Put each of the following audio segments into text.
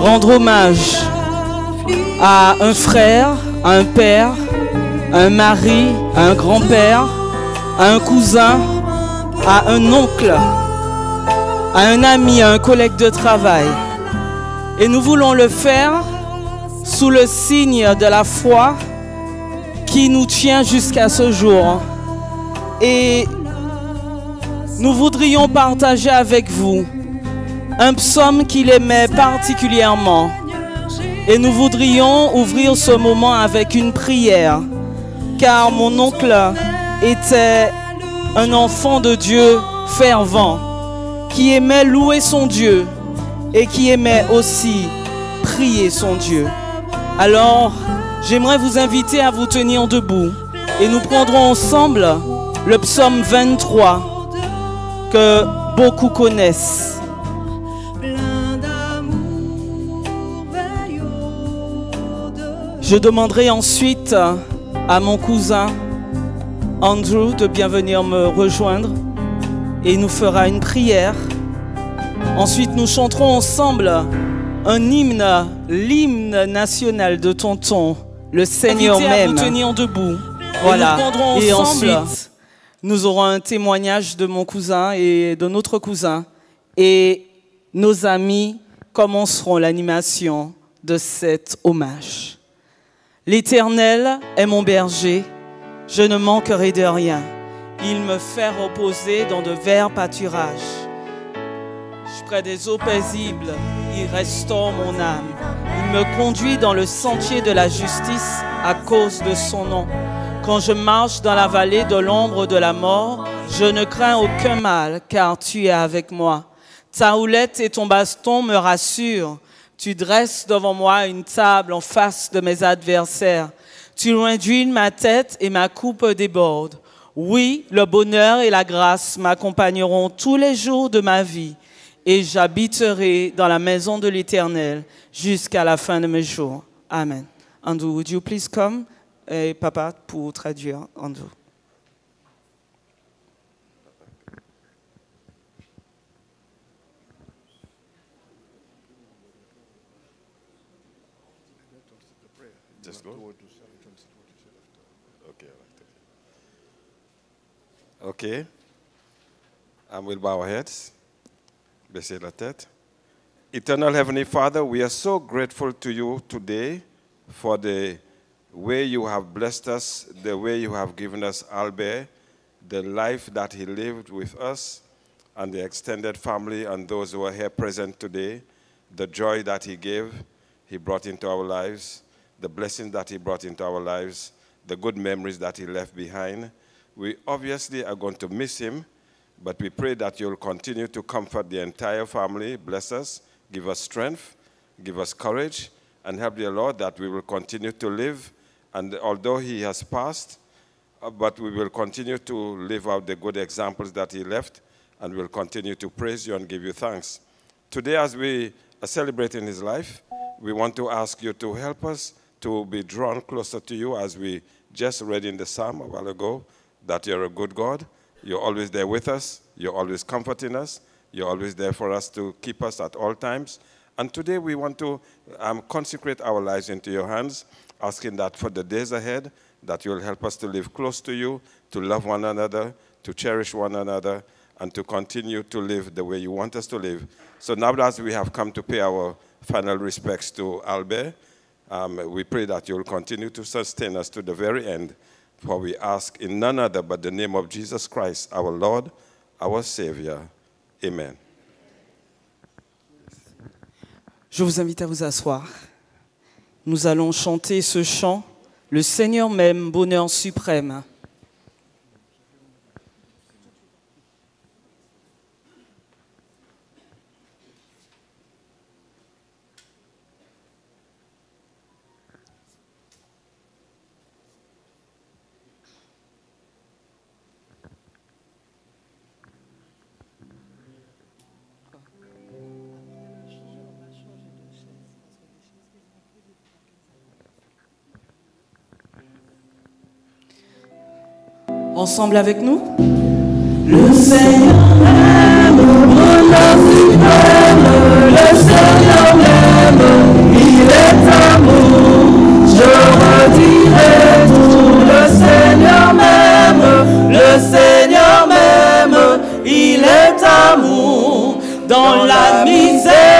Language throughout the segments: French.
rendre hommage à un frère, à un père, à un mari, à un grand-père, à un cousin, à un oncle, à un ami, à un collègue de travail. Et nous voulons le faire sous le signe de la foi qui nous tient jusqu'à ce jour. Et nous voudrions partager avec vous un psaume qu'il aimait particulièrement. Et nous voudrions ouvrir ce moment avec une prière, car mon oncle était un enfant de Dieu fervent, qui aimait louer son Dieu et qui aimait aussi prier son Dieu. Alors, j'aimerais vous inviter à vous tenir debout et nous prendrons ensemble le psaume 23 que beaucoup connaissent. Je demanderai ensuite à mon cousin Andrew de bien venir me rejoindre et il nous fera une prière. Ensuite, nous chanterons ensemble un hymne, l'hymne national de Tonton, le Seigneur même. À tenir debout. Voilà. Et, et ensuite, nous aurons un témoignage de mon cousin et de notre cousin. Et nos amis commenceront l'animation de cet hommage. L'Éternel est mon berger, je ne manquerai de rien. Il me fait reposer dans de verts pâturages. Près des eaux paisibles, il restaure mon âme. Il me conduit dans le sentier de la justice à cause de son nom. Quand je marche dans la vallée de l'ombre de la mort, je ne crains aucun mal, car tu es avec moi. Ta houlette et ton baston me rassurent. Tu dresses devant moi une table en face de mes adversaires. Tu induis ma tête et ma coupe déborde. Oui, le bonheur et la grâce m'accompagneront tous les jours de ma vie et j'habiterai dans la maison de l'Éternel jusqu'à la fin de mes jours. Amen. Andrew, would you please come? Et papa pour traduire. Okay. And we'll bow our heads. Baissez la tête. Eternal Heavenly Father, we are so grateful to you today for the way you have blessed us, the way you have given us Albert, the life that he lived with us, and the extended family and those who are here present today, the joy that he gave, he brought into our lives, the blessings that he brought into our lives, the good memories that he left behind. We obviously are going to miss him, but we pray that you'll continue to comfort the entire family, bless us, give us strength, give us courage, and help the Lord that we will continue to live. And although he has passed, uh, but we will continue to live out the good examples that he left, and we'll continue to praise you and give you thanks. Today, as we are celebrating his life, we want to ask you to help us to be drawn closer to you as we just read in the psalm a while ago that you're a good God. You're always there with us. You're always comforting us. You're always there for us to keep us at all times. And today we want to um, consecrate our lives into your hands, asking that for the days ahead, that you'll help us to live close to you, to love one another, to cherish one another, and to continue to live the way you want us to live. So now that we have come to pay our final respects to Albert, um, we pray that you'll continue to sustain us to the very end. For we ask in none other but the name of Jesus Christ, our Lord, our Savior. Amen. Je vous invite à vous asseoir. Nous allons chanter ce chant, Le Seigneur même, bonheur suprême. ensemble avec nous. Le Seigneur aime le Seigneur m'aime, il est amour, je redirai tout, le Seigneur m'aime, le Seigneur m'aime, il est amour, dans la misère.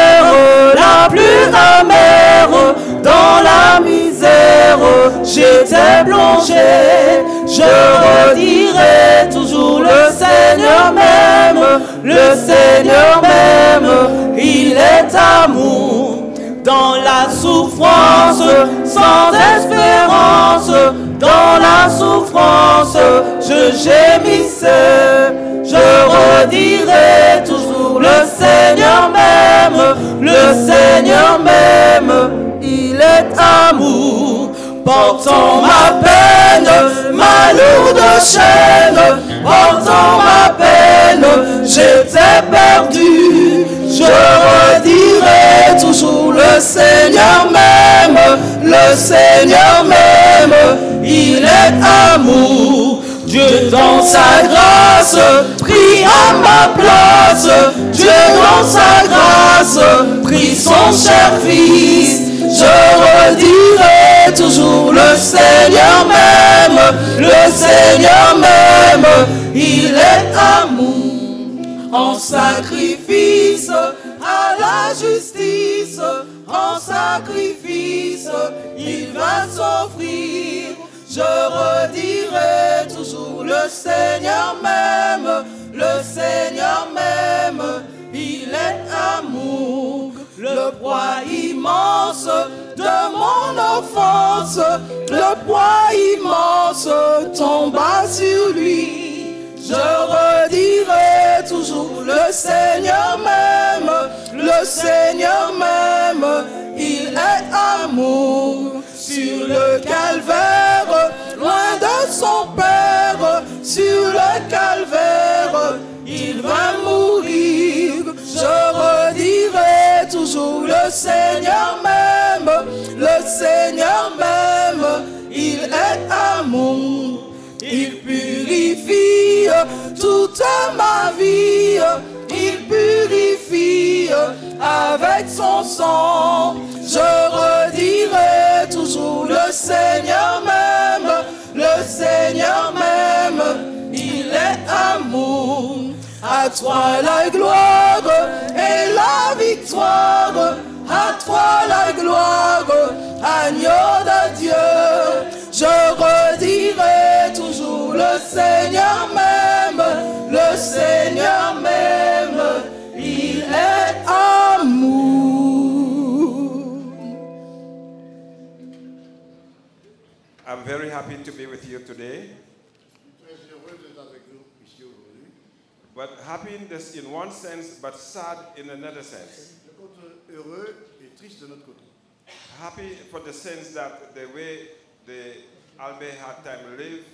J'étais plongé. Je redirai toujours le Seigneur même, le Seigneur même, il est amour. Dans la souffrance, sans espérance, dans la souffrance, je gémissais. Je redirai toujours le Seigneur même, le Seigneur même, il est amour. Portant ma peine, ma lourde chaîne, portant ma peine, j'étais perdu. Je redirai toujours le Seigneur même, le Seigneur même, il est amour. Dieu dans sa grâce, pris à ma place. Dieu dans sa grâce, pris son cher fils. Je redirai toujours le Seigneur même, le Seigneur même, il est amour. En sacrifice à la justice, en sacrifice, il va s'offrir. Je redirai toujours le Seigneur même, le Seigneur même, il est amour. Le poids de mon offense, le poids immense tomba sur lui. Je redirai toujours le Seigneur même, le Seigneur même, il est amour. Sur le calvaire, loin de son Père, sur le calvaire, il va mourir. Le Seigneur même, le Seigneur même, il est amour. Il purifie toute ma vie, il purifie avec son sang. Je redirai toujours le Seigneur même, le Seigneur même, il est amour. À toi la gloire et la victoire, à toi la gloire, agneau de Dieu. Je redirai toujours le Seigneur même, le Seigneur même, il est amour. I'm very happy to be with you today. But happy in this in one sense, but sad in another sense. Heureux et triste de notre côté. Happy for the sense that the way the Albert had time to live,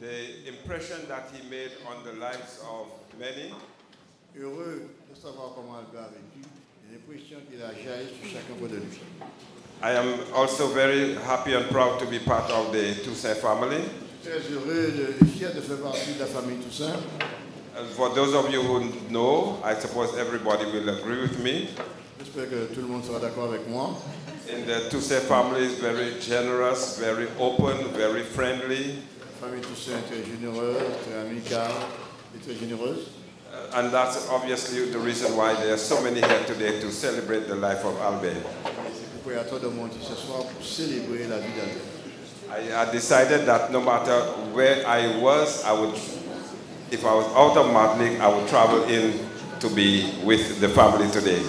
the impression that he made on the lives of many, Heureux de savoir comment Albert a vécu l'impression qu'il a jailli sur chacun de lui. I am also very happy and proud to be part of the Toussaint family. Très heureux et fier de faire partie de la famille Toussaint. And for those of you who know, I suppose everybody will agree with me. J'espère que tout le monde sera d'accord avec moi. And the Toussaint family is very generous, very open, very friendly. La famille Toussaint est très généreuse, très amicale et très généreuse. Uh, and that's obviously the reason why there are so many here today to celebrate the life of Albert. Et c'est pourquoi il y a tant de monde ici ce soir pour célébrer la vie d'Albert. I had decided that no matter where I was, I would, if I was out of Martinique, I would travel in to be with the family today.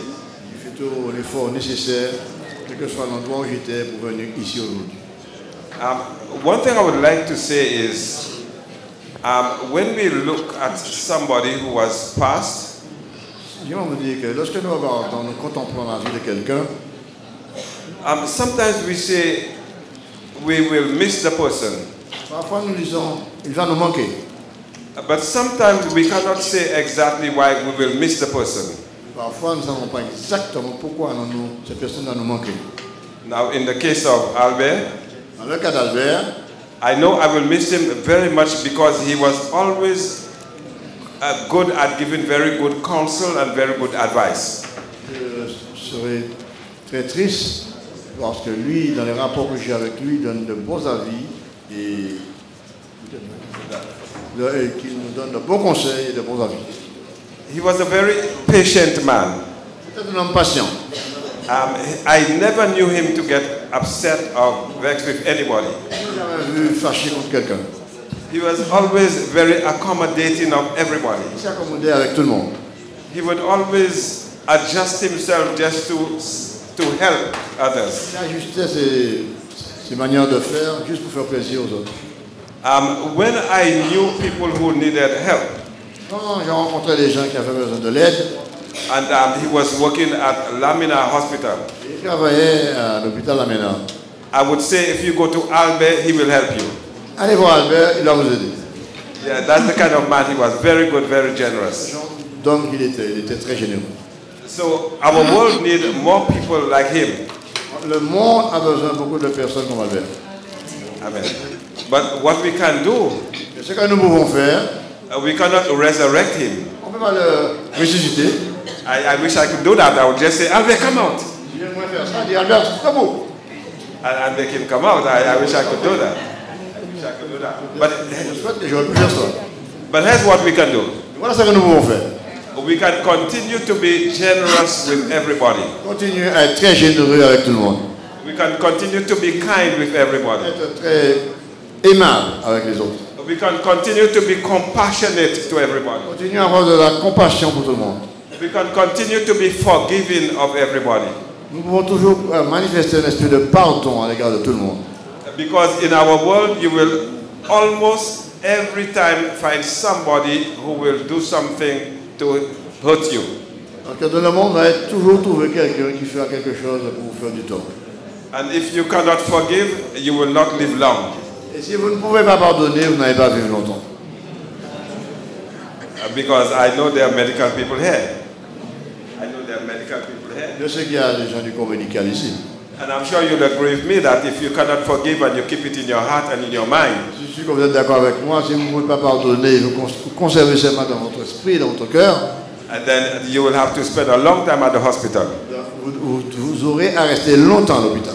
L'effort nécessaire, quel que soit l'endroit où j'étais, pour venir ici aujourd'hui. Um, one thing I would like to say is um, when we look at somebody who was past, J'aimerais me dire que lorsque nous regardons, nous contemplons la vie de quelqu'un, um, sometimes we say we will miss the person, parfois nous disons, il va nous manquer. but sometimes we cannot say exactly why we will miss the person. Parfois nous ne savons pas exactement pourquoi nous, nous- cette personne va nous manquer. Now, in the case of Albert, Dans le cas d'Albert, I know I will miss him very much because he was always uh, good at giving very good counsel and very good advice. je serai très triste parce que lui, dans les rapports que j'ai avec lui, donne de bons avis et, et qu'il nous donne de bons conseils et de bons avis. He was a very patient man. C'était un homme patient. Um, I never knew him to get upset or vexed with anybody. J'ai jamais vu fâché contre quelqu'un. He was always very accommodating of everybody. Il s'est accommodé avec tout le monde. He would always adjust himself just to, to help others. Il ajustait ses, ses manières de faire juste pour faire plaisir aux autres. Um, when I knew people who needed help, Quand j'ai rencontré des gens qui avaient besoin de l'aide, and um, he was working at Lamina Hospital, il travaillait à l'hôpital Lamena. I would say if you go to Albert, he will help you. Allez voir Albert, il va vous aider. Yeah, that's the kind of man he was. Very good, very generous. Donc il était, il était très généreux. So our world need more people like him. Le monde a besoin beaucoup de personnes comme Albert. Amen. But what we can do, ce que nous pouvons faire, uh, we cannot resurrect him. on peut pas le ressusciter. I, I wish I could do that. I would just say, Albert, come out. J'aimerais faire ça. Dis Albert, c'est pas beau. And, and make him come out. I, I wish I could do that. I wish I could do that. But, Je souhaite que j'aurais pu faire ça. but here's what we can do. Voilà ce que nous pouvons faire. We can continue to be generous with everybody. Continuer à être très généreux avec tout le monde. We can continue to be kind with everybody. Être très aimable avec les autres. We can continue to be compassionate to everybody. Continuer à avoir de la compassion pour tout le monde. We can continue to be forgiving of everybody. Nous pouvons toujours euh, manifester un esprit de pardon à l'égard de tout le monde. Because in our world, you will almost every time find somebody who will do something to hurt you. Dans le monde, on va être toujours trouver quelqu'un qui fera quelque chose pour vous faire du tort. And if you cannot forgive, you will not live long. Et si vous ne pouvez pas pardonner, vous n'allez pas vivre longtemps. Uh, Because I know there are medical people here. I know there are medical people here. Je sais qu'il y a des gens du corps médical ici. And I'm sure you'll agree with me that if you cannot forgive and you keep it in your heart and in your mind, Je suis sûr que vous êtes d'accord avec moi. Si vous ne pouvez pas pardonner, vous conservez seulement dans votre esprit, dans votre cœur, and then you will have to spend a long time at the hospital. vous, vous- vous aurez à rester longtemps à l'hôpital.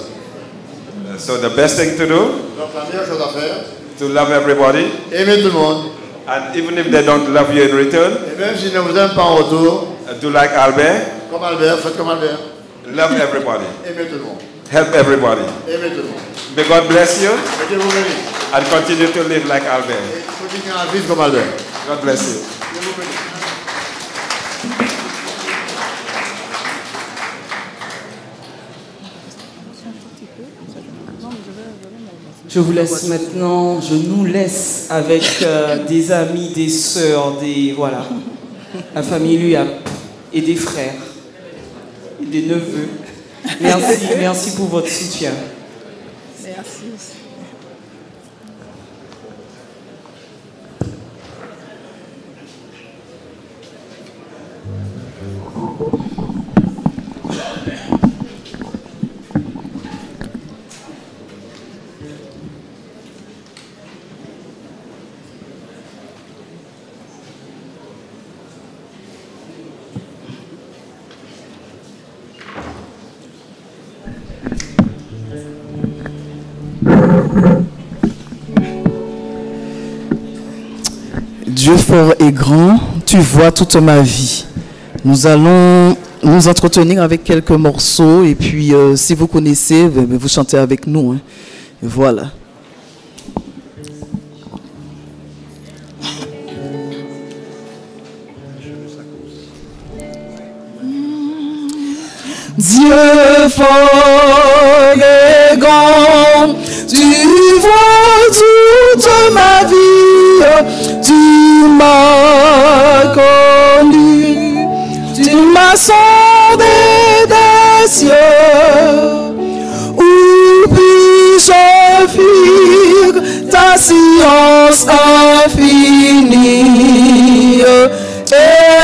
So the best thing to do, Donc la meilleure chose à faire, to love everybody, aimer tout le monde. and even if they don't love you in return, Et même s'ils ne vous aiment pas en retour, uh, do like Albert, comme Albert, faites comme Albert. love everybody, Aimez tout le monde. help everybody. Aimez tout le monde. May God bless you Que Dieu vous bénisse. and continue to live like Albert. Et continuez à vivre comme Albert. God bless you. Dieu vous bénisse. Je vous laisse maintenant, je nous laisse avec euh, des amis, des sœurs, des voilà, la famille Luap et des frères des neveux. Merci, merci pour votre soutien. Dieu fort et grand, tu vois toute ma vie. Nous allons nous entretenir avec quelques morceaux et puis euh, si vous connaissez, vous chantez avec nous. hein. Voilà. Dieu fort et grand, tu m'as connu, tu m'as sondé des cieux, où puis-je fuir ta science infinie,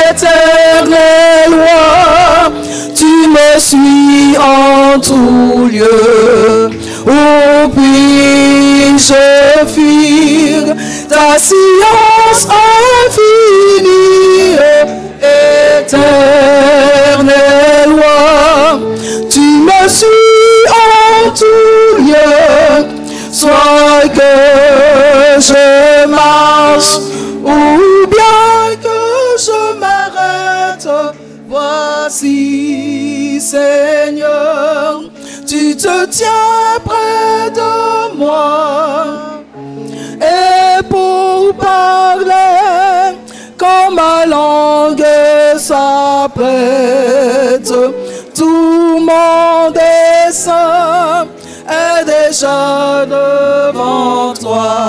éternelle loi, tu me suis en tout lieu. Où puis-je fuir ta science je marche ou bien que je m'arrête, voici Seigneur, tu te tiens près de moi. Et pour parler, quand ma langue s'apprête, tout mon dessein est déjà devant toi.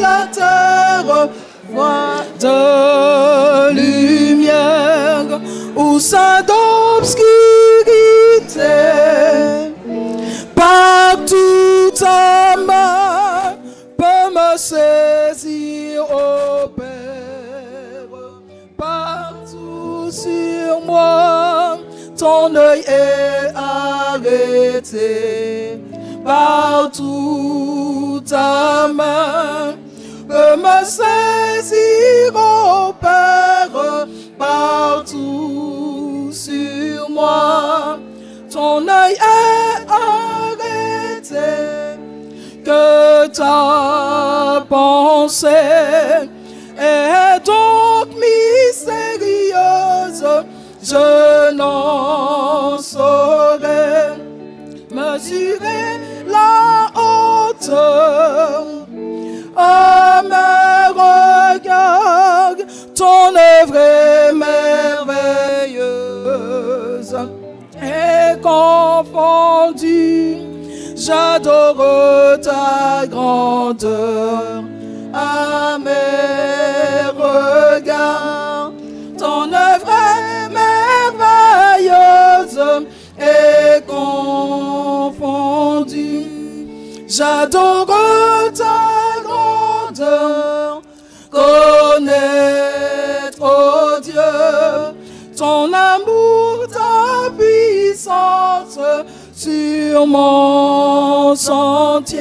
La terre, voix de lumière ou sein d'obscurité. Partout ta main peut me saisir, ô Père. Partout sur moi, ton œil est arrêté. Partout ta main peut me saisir, ô Père. Partout sur moi, ton œil est arrêté que ta pensée est donc mystérieuse. Je n'en saurais mesurer la hauteur. À mes regards, ton œuvre merveilleuse et confondue j'adore ta grandeur. À mes regards, J'adore ta grandeur, connaître, oh Dieu, ton amour, ta puissance sur mon sentier,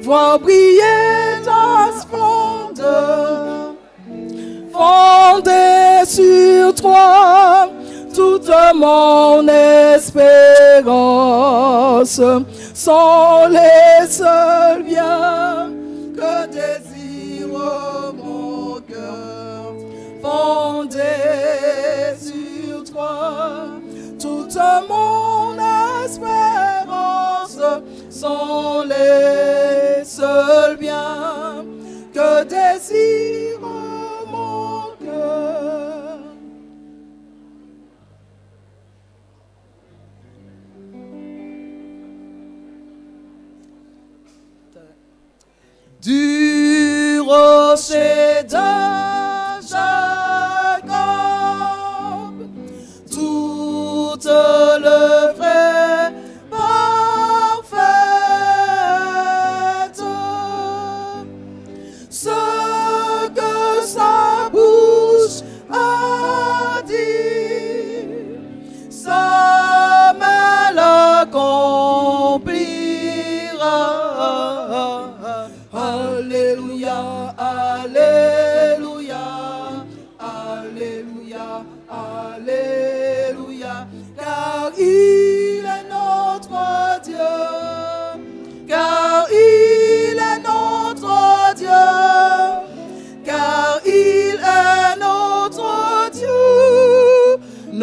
voir briller ta splendeur, fondée sur toi toute mon espérance, sont les seuls biens que désire mon cœur, fondée sur toi toute mon espérance sont les seuls biens que désire mon cœur. Du rocher de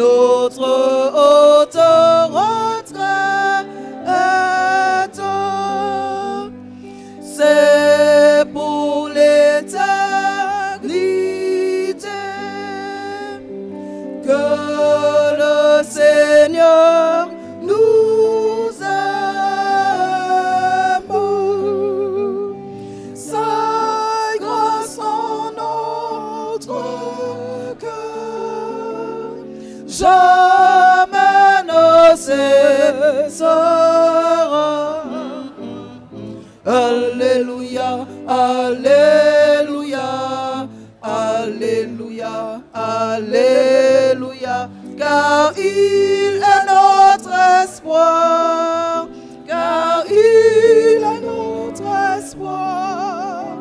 notre haute retraite. C'est pour l'éternité que le Seigneur Alléluia, Alléluia, Alléluia, Alléluia, car il est notre espoir, car il est notre espoir,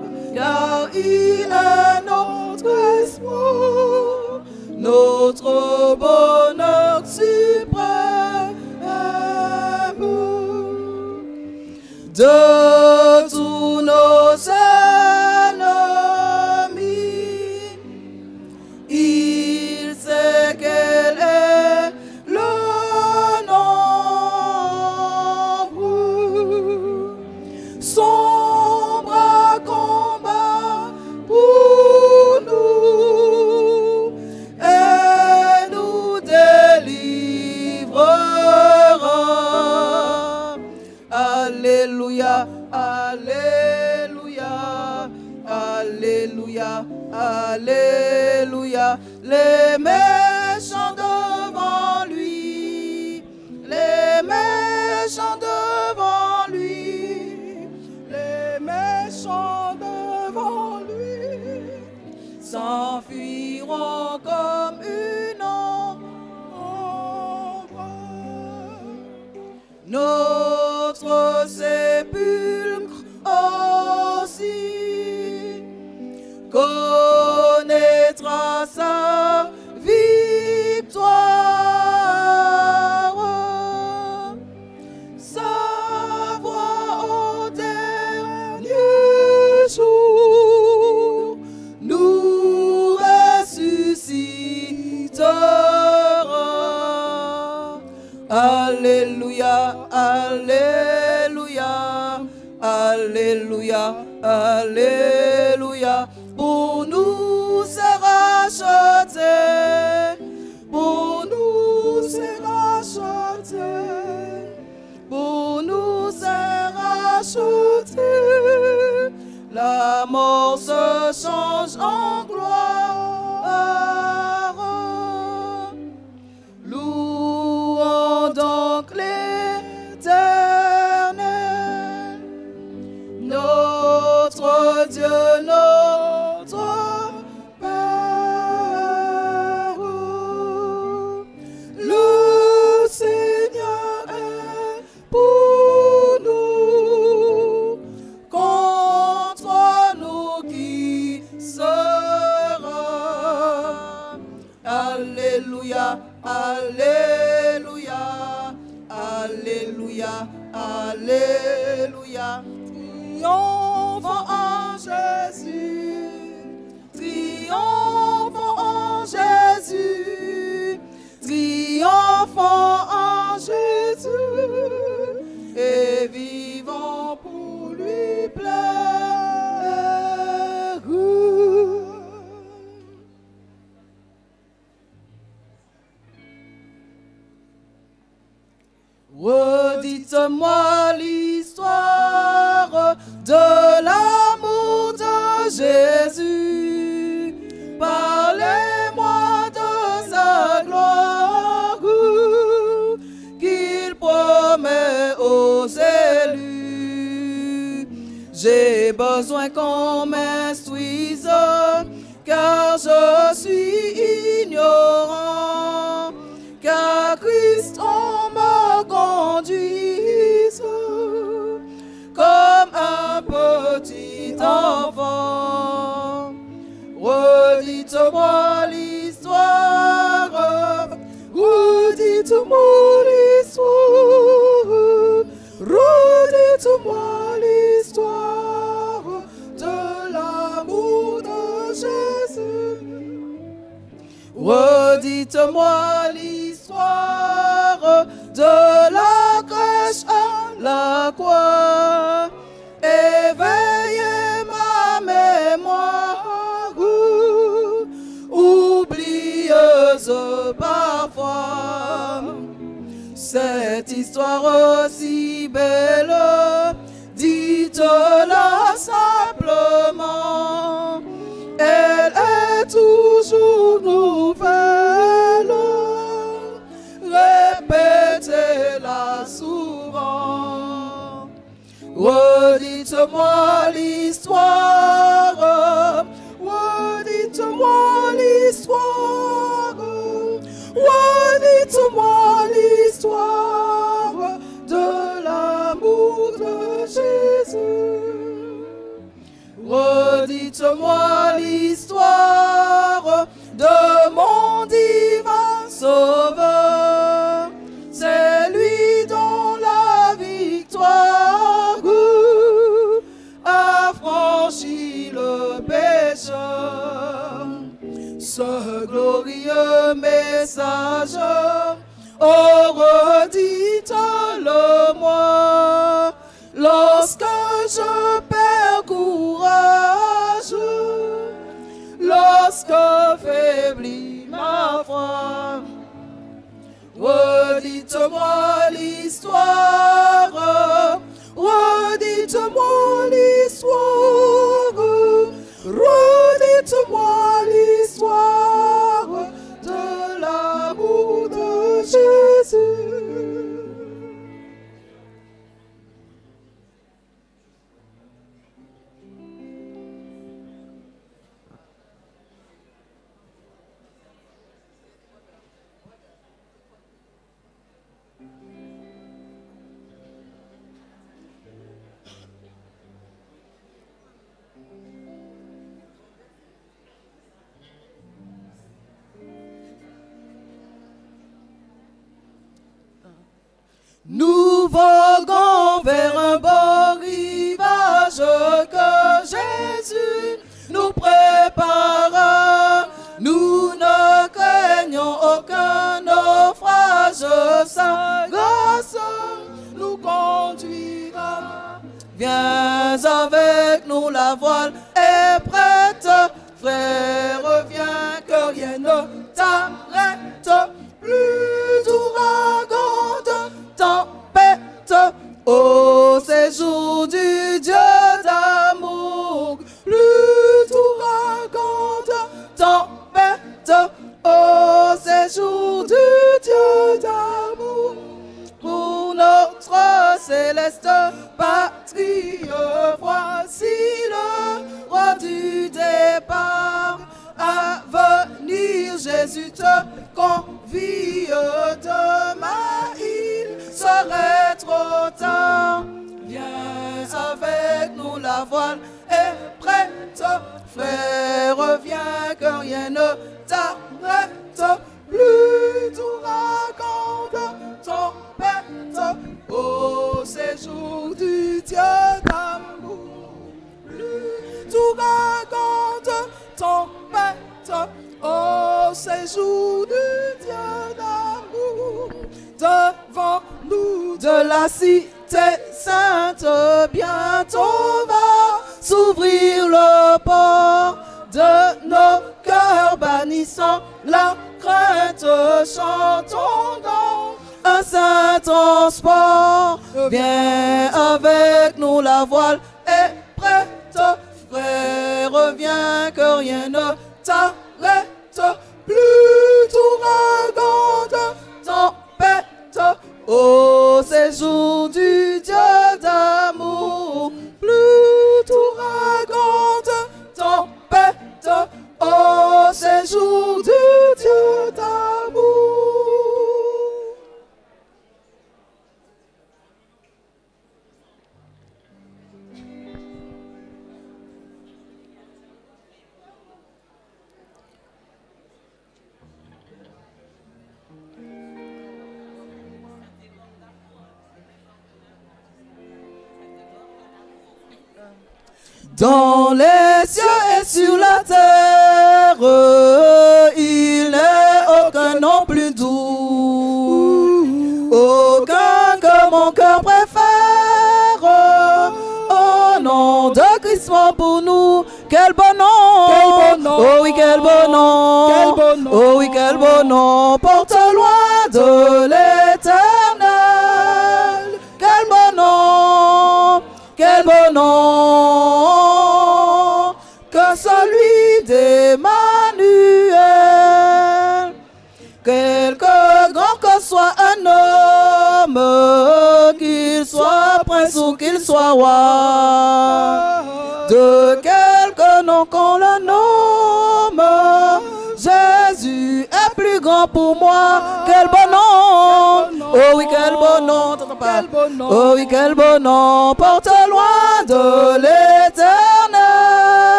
il est notre espoir,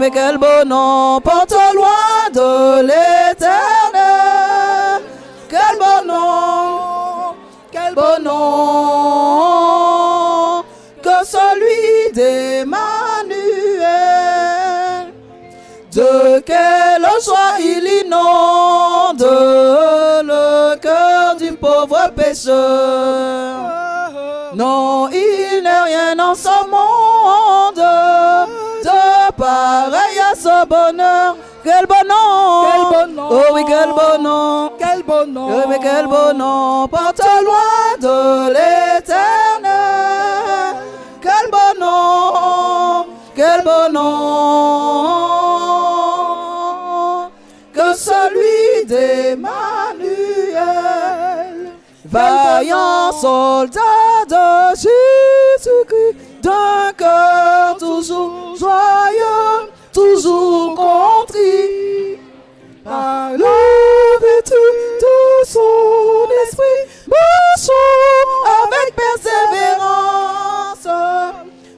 Mais quel bon nom! Porte loin de l'éternel. Quel bon nom! Quel bon nom que celui d'Emmanuel. De quelle joie il inonde le cœur du pauvre pécheur. Non, il n'est rien en bonheur. Quel bon nom! Quel bon nom. Oh oui, quel bon nom! Quel nom. Oh, mais quel nom, porte loin de l'éternel. Quel nom, quel nom, que celui d'Emmanuel. Vaillant soldat de Jésus-Christ, d'un cœur toujours joyeux, toujours contrit par vertu de son esprit, marchons avec persévérance,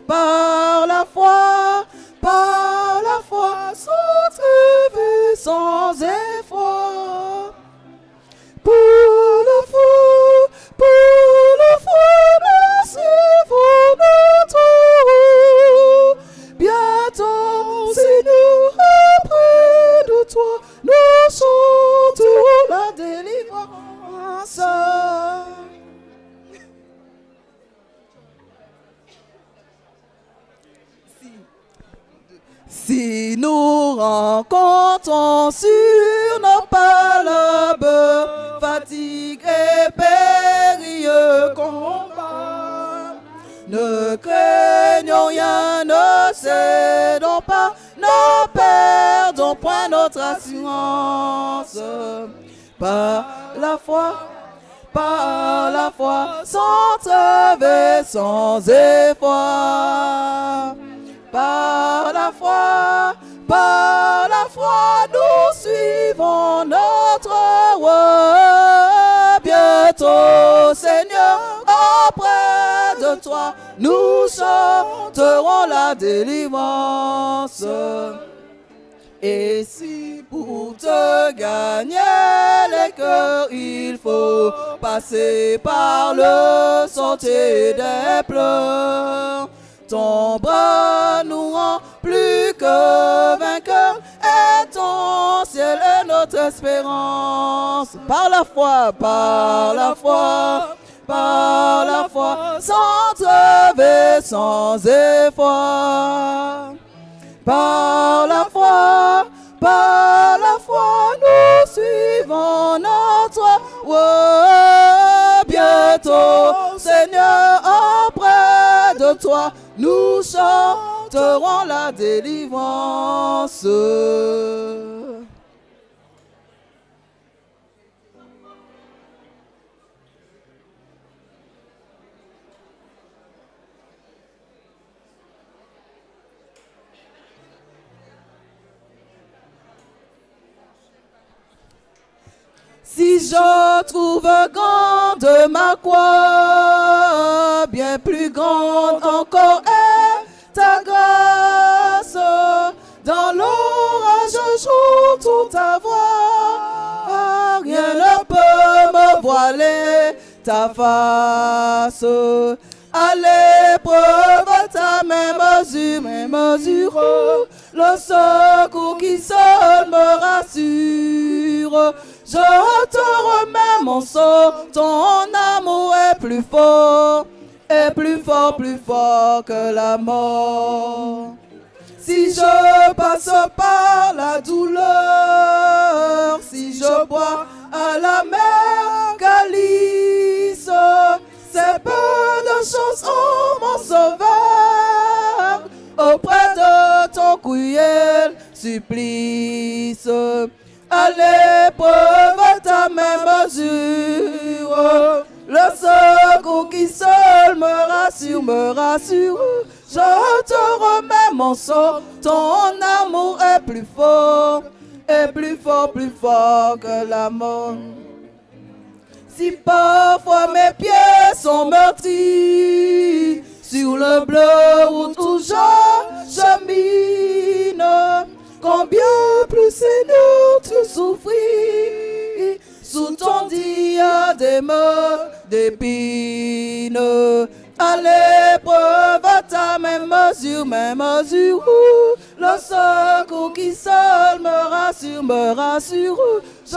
par la foi, par la foi, sans et sans effort. Pour Nous rencontrons sur nos palabres fatigue et périlleux combat, ne craignons rien, ne cédons pas, ne perdons point notre assurance. Par la foi, par la foi, sans trêve sans effort. Par la foi, par la foi, nous suivons notre roi. Bientôt, Seigneur, auprès de toi, nous chanterons la délivrance. Et si pour te gagner les cœurs, il faut passer par le sentier des pleurs, ton bras nous rend plus que vainqueurs et ton ciel est notre espérance. Par la foi, par la foi, par la foi, sans trêve sans effort. Par la foi, par la foi, nous suivons notre. Bientôt, Seigneur, auprès de toi, nous chanterons la délivrance. Si je trouve grande ma croix, bien plus grande encore est ta grâce. Dans l'orage, j'entends ta voix. Rien ne peut me voiler ta face. À l'épreuve ta même mesure, même mesure, le secours qui seul me rassure. Je te remets mon sort, ton amour est plus fort, est plus fort, plus fort que la mort. Si je passe par la douleur, si je bois à la mer calice, c'est peu de choses, oh mon sauveur, auprès de ton cruel supplice. À l'épreuve, ta même mesure, le secours qui seul me rassure, me rassure. Je te remets mon sort, ton amour est plus fort, est plus fort, plus fort que la mort. Si parfois mes pieds sont meurtris, sur le bleu ou toujours chemine, combien plus Seigneur tu souffris, sous ton diadème d'épines. À l'épreuve, ta même mesure, même mesure, le secours qui seul me rassure, me rassure. Je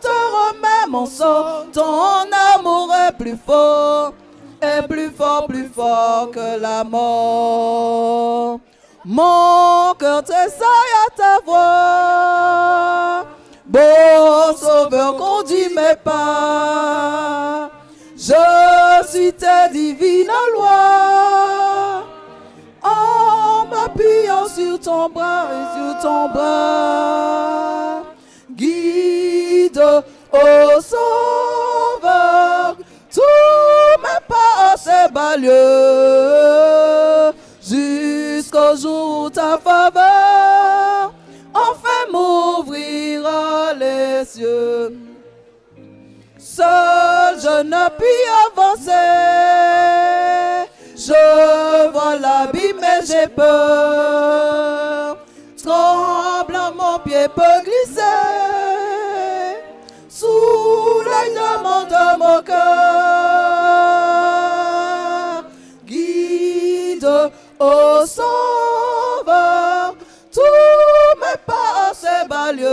te remets mon sort, ton amour est plus fort, est plus fort, plus fort que la mort. Mon cœur tressaille à ta voix, beau sauveur conduis mes pas. Je suis ta divine loi, en m'appuyant sur ton bras et sur ton bras. Guide, ô sauveur, c'est balieux, jusqu'au jour où ta faveur enfin m'ouvrira les cieux. Seul je ne puis avancer. Je vois l'abîme et j'ai peur. Tremblant, mon pied peut glisser. Sous l'aignement de mon cœur. Guide, au sauveur, tous mes pas c'est balieux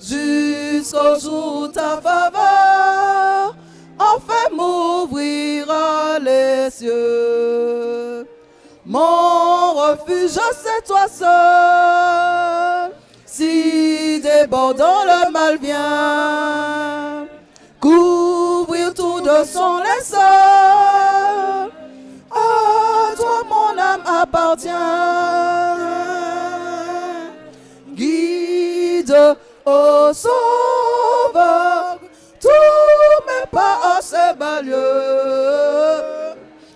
jusqu'au jour ta faveur enfin m'ouvrira les cieux. Mon refuge, c'est toi seul. Si débordant le mal vient, couvrir tout de son linceul. Toi mon âme appartient. Guide Ô sauveur, tous mes pas c'est balieux,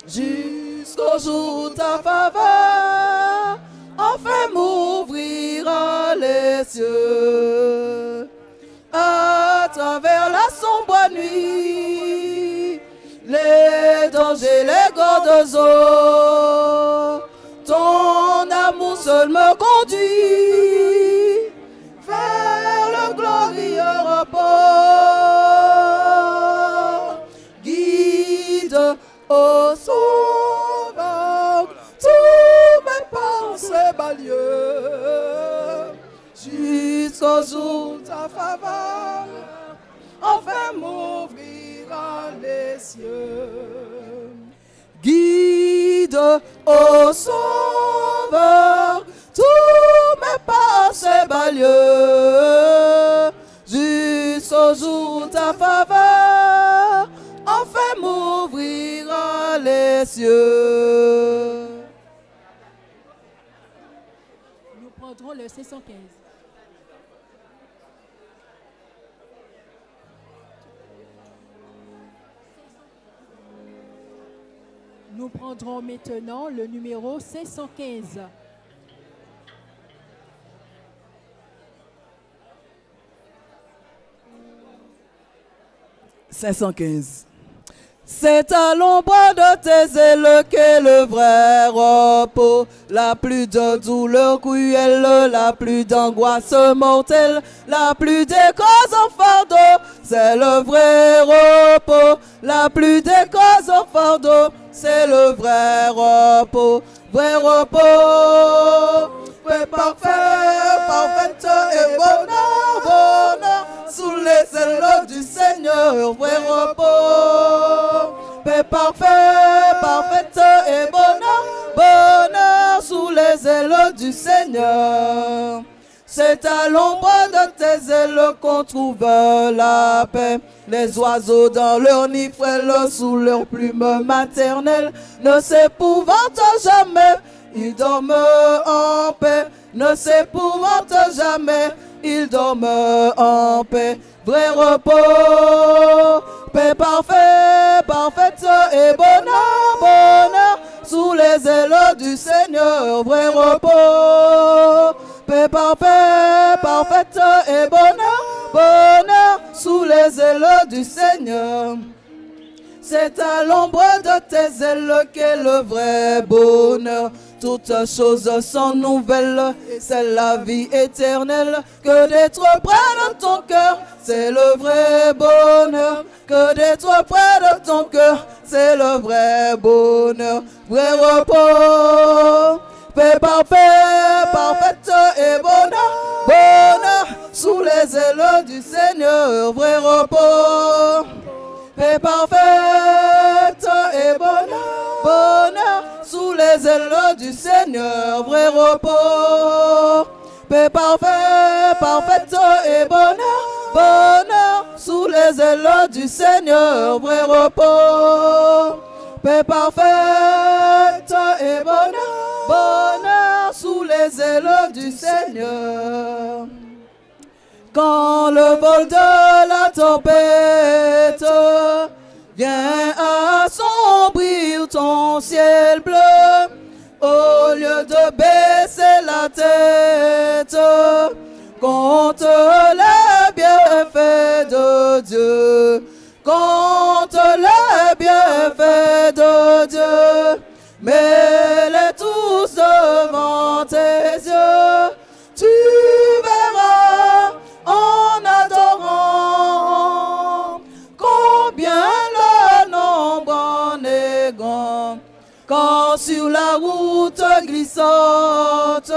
jusqu'au jour ta faveur enfin m'ouvrira les cieux. À travers la sombre nuit, les dangers, les gordes eaux, ton amour seul me conduit vers le glorieux repos. Guide, ô sauveur, tous mes pensées balieux, jusqu'au jour ta faveur, enfin les cieux. Guide, ô sauveur, tous mes pas balieux, jusqu'au jour de ta faveur, enfin m'ouvrira les cieux. Nous prendrons le 615. Nous prendrons maintenant le numéro 515. 515. C'est à l'ombre de tes ailes qu'est le vrai repos. La plus de douleur cruelle, la plus d'angoisse mortelle, la plus des causes en fardeau, c'est le vrai repos. La plus des causes en fardeau, c'est le vrai repos. Vrai repos, vrai parfait, parfaite et bonheur, bonheur, sous les ailes du Seigneur, vrai repos. Paix parfait, parfaite et bonheur, bonheur sous les ailes du Seigneur. C'est à l'ombre de tes ailes qu'on trouve la paix. Les oiseaux dans leur nid sous leurs plumes maternelles, ne s'épouvantent jamais. Ils dorment en paix, ne s'épouvantent jamais. Ils dorment en paix. Vrai repos, paix parfait, parfaite et bonheur, bonheur, sous les ailes du Seigneur, vrai repos. Paix parfait, parfaite et bonheur, bonheur, sous les ailes du Seigneur. C'est à l'ombre de tes ailes qu'est le vrai bonheur. Toutes choses sont nouvelles, c'est la vie éternelle. Que d'être près de ton cœur, c'est le vrai bonheur. Que d'être près de ton cœur, c'est le vrai bonheur. Vrai repos, paix parfait, parfaite et bonheur. Bonheur sous les ailes du Seigneur, vrai repos. Paix parfaite et bonheur, bonheur sous les ailes du Seigneur, vrai repos. Paix parfaite, parfaite et bonheur, bonheur sous les ailes du Seigneur, vrai repos. Paix parfaite et bonheur, bonheur sous les ailes du Seigneur. Quand le vol de la tempête vient assombrir ton ciel bleu, au lieu de baisser la tête, compte les bienfaits de Dieu, compte les bienfaits de Dieu, mets-les tous devant tes yeux, Quand sur la route glissante,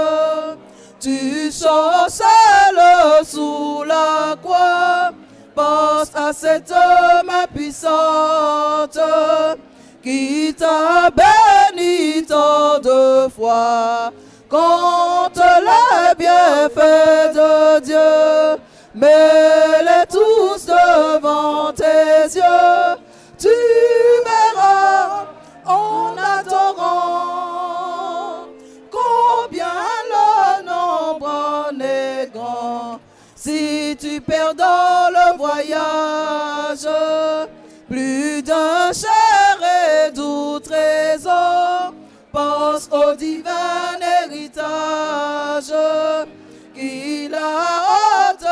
tu seul sous la croix, pense à cette main puissante qui t'a béni tant de fois. Compte les bienfaits de Dieu, mets-les tous devant tes yeux. Tu verras en adorant combien le nombre en est grand. Si tu perds dans le voyage plus d'un cher et doux trésor, pense au divin héritage qui la haute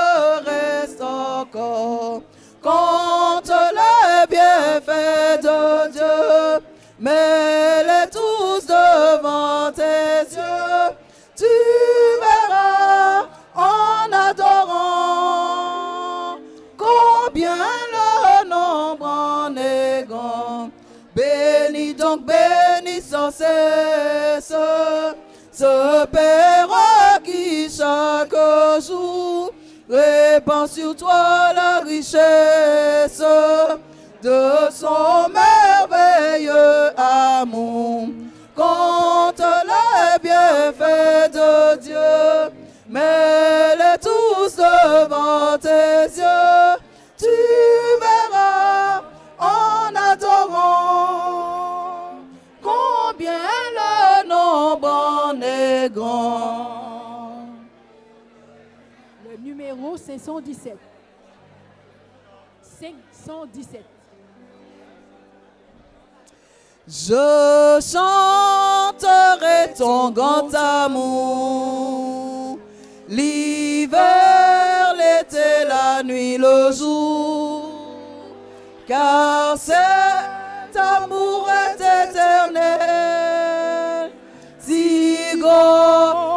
reste encore. Compte les bienfaits de Dieu, mets-les tous devant tes yeux. Tu verras en adorant combien le nombre en est grand. Bénis donc, bénis sans cesse ce Père qui chaque jour répand sur toi la richesse de son merveilleux amour. Compte les bienfaits de Dieu, mets-les tous devant tes yeux. Tu verras en adorant combien le nombre en est grand. Le numéro 517. 517. Je chanterai ton grand amour, l'hiver, l'été, la nuit, le jour, car cet amour est éternel. Si grand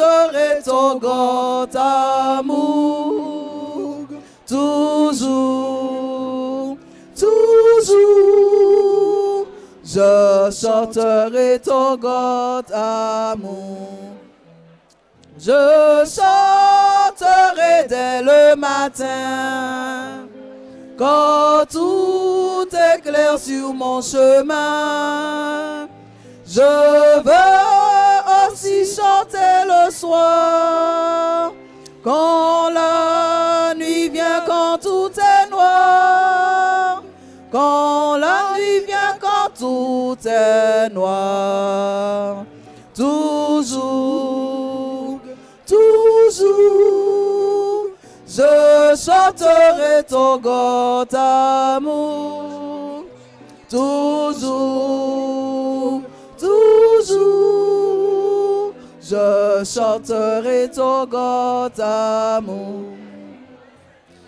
chanterai ton grand amour. Toujours, toujours, je chanterai ton grand amour. Je chanterai dès le matin, quand tout est clair sur mon chemin. Je veux aussi chanter le soir, quand la nuit vient, quand tout est noir. Quand la nuit vient, quand tout est noir. Toujours, toujours, je chanterai ton grand amour. Toujours, je chanterai ton grand amour.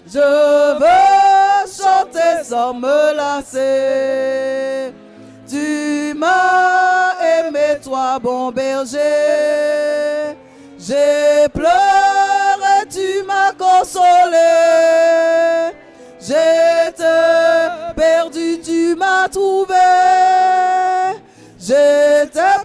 Je veux chanter sans me lasser. Tu m'as aimé, toi, bon berger. J'ai pleuré, tu m'as consolé. J'étais perdu, tu m'as trouvé. J'étais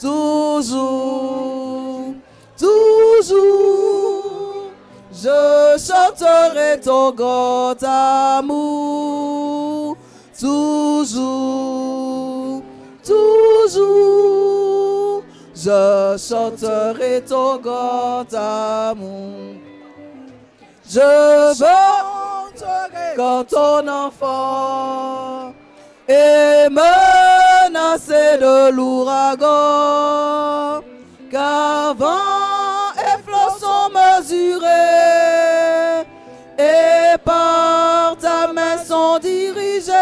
Toujours, toujours, je chanterai ton grand amour. Toujours, toujours, je chanterai ton grand amour. Je chanterai quand ton enfant est menacé de l'ouragan, car vent et flots sont mesurés, et par ta main sont dirigés,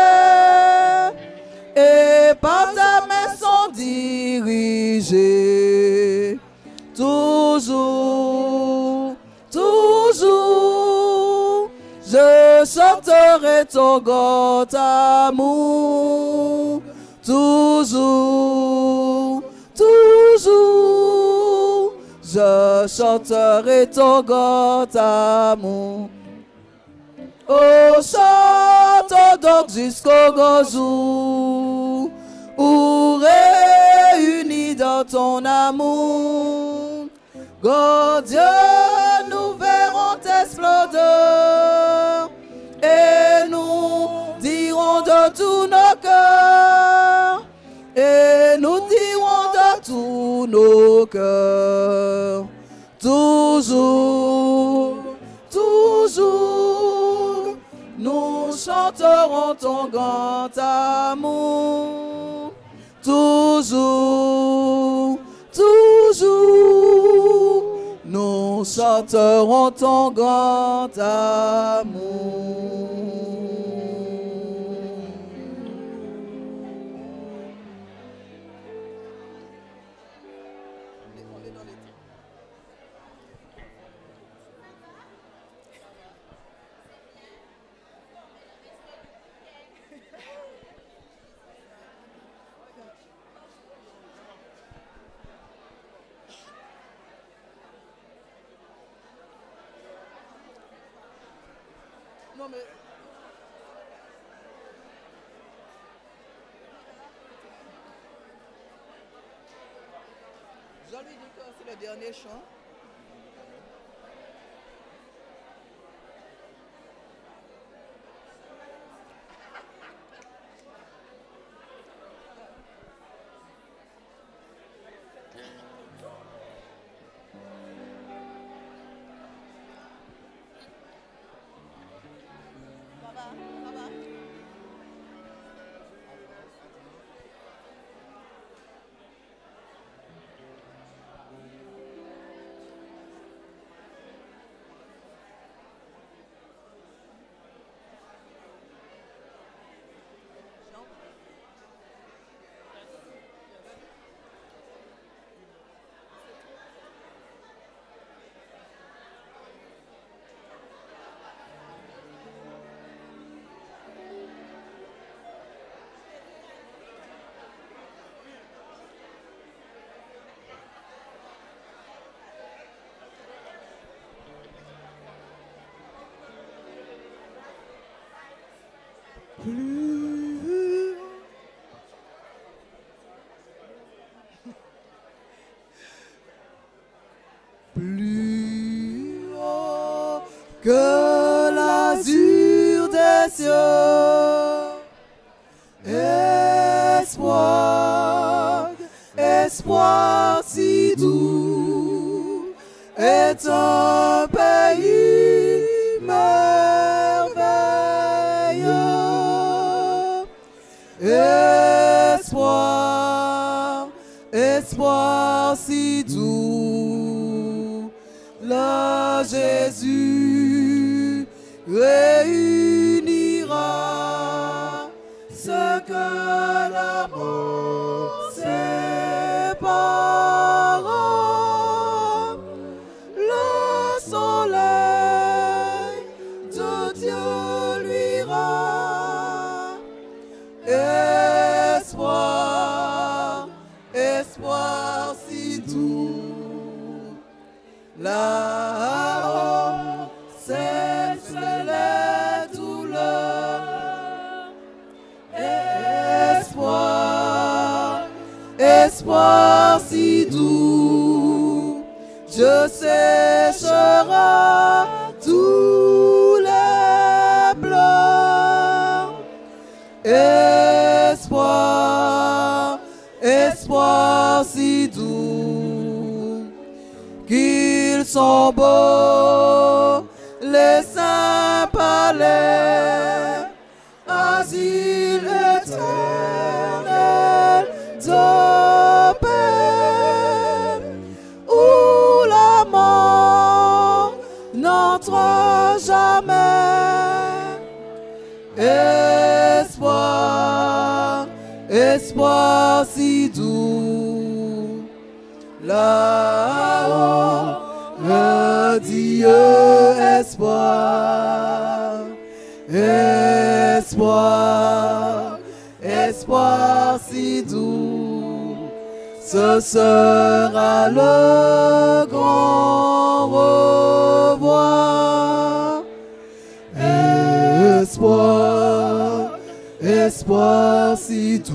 et par ta main sont dirigés. Ton grand amour. Toujours, toujours, je chanterai ton grand amour. Oh, chante donc jusqu'au grand jour, où réunis dans ton amour, grand Dieu, nous verrons tes splendeurs, nos cœurs, toujours, toujours, nous chanterons ton grand amour. Toujours, toujours, nous chanterons ton grand amour. C'est que l'azur des cieux. Espoir, espoir si doux est un séchera tous les pleurs. Espoir, espoir si doux qu'ils sont beaux, les saints palais, espoir si doux, là-haut, Dieu espoir, espoir, espoir si doux, ce sera le grand revoir. Espoir, espoir si doux,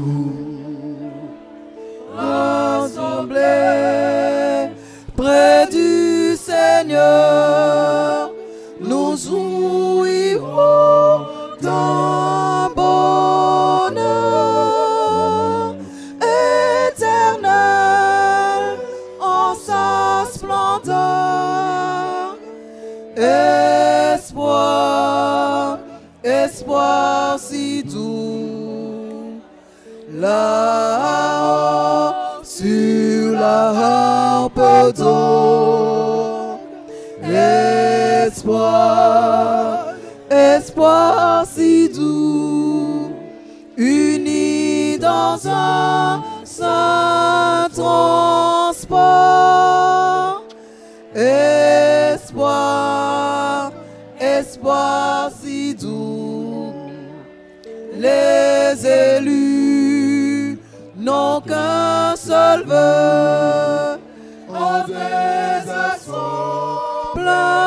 Espoir, espoir si doux, unis dans un saint transport. Espoir, espoir si doux, les élus n'ont qu'un seul vœu, blood.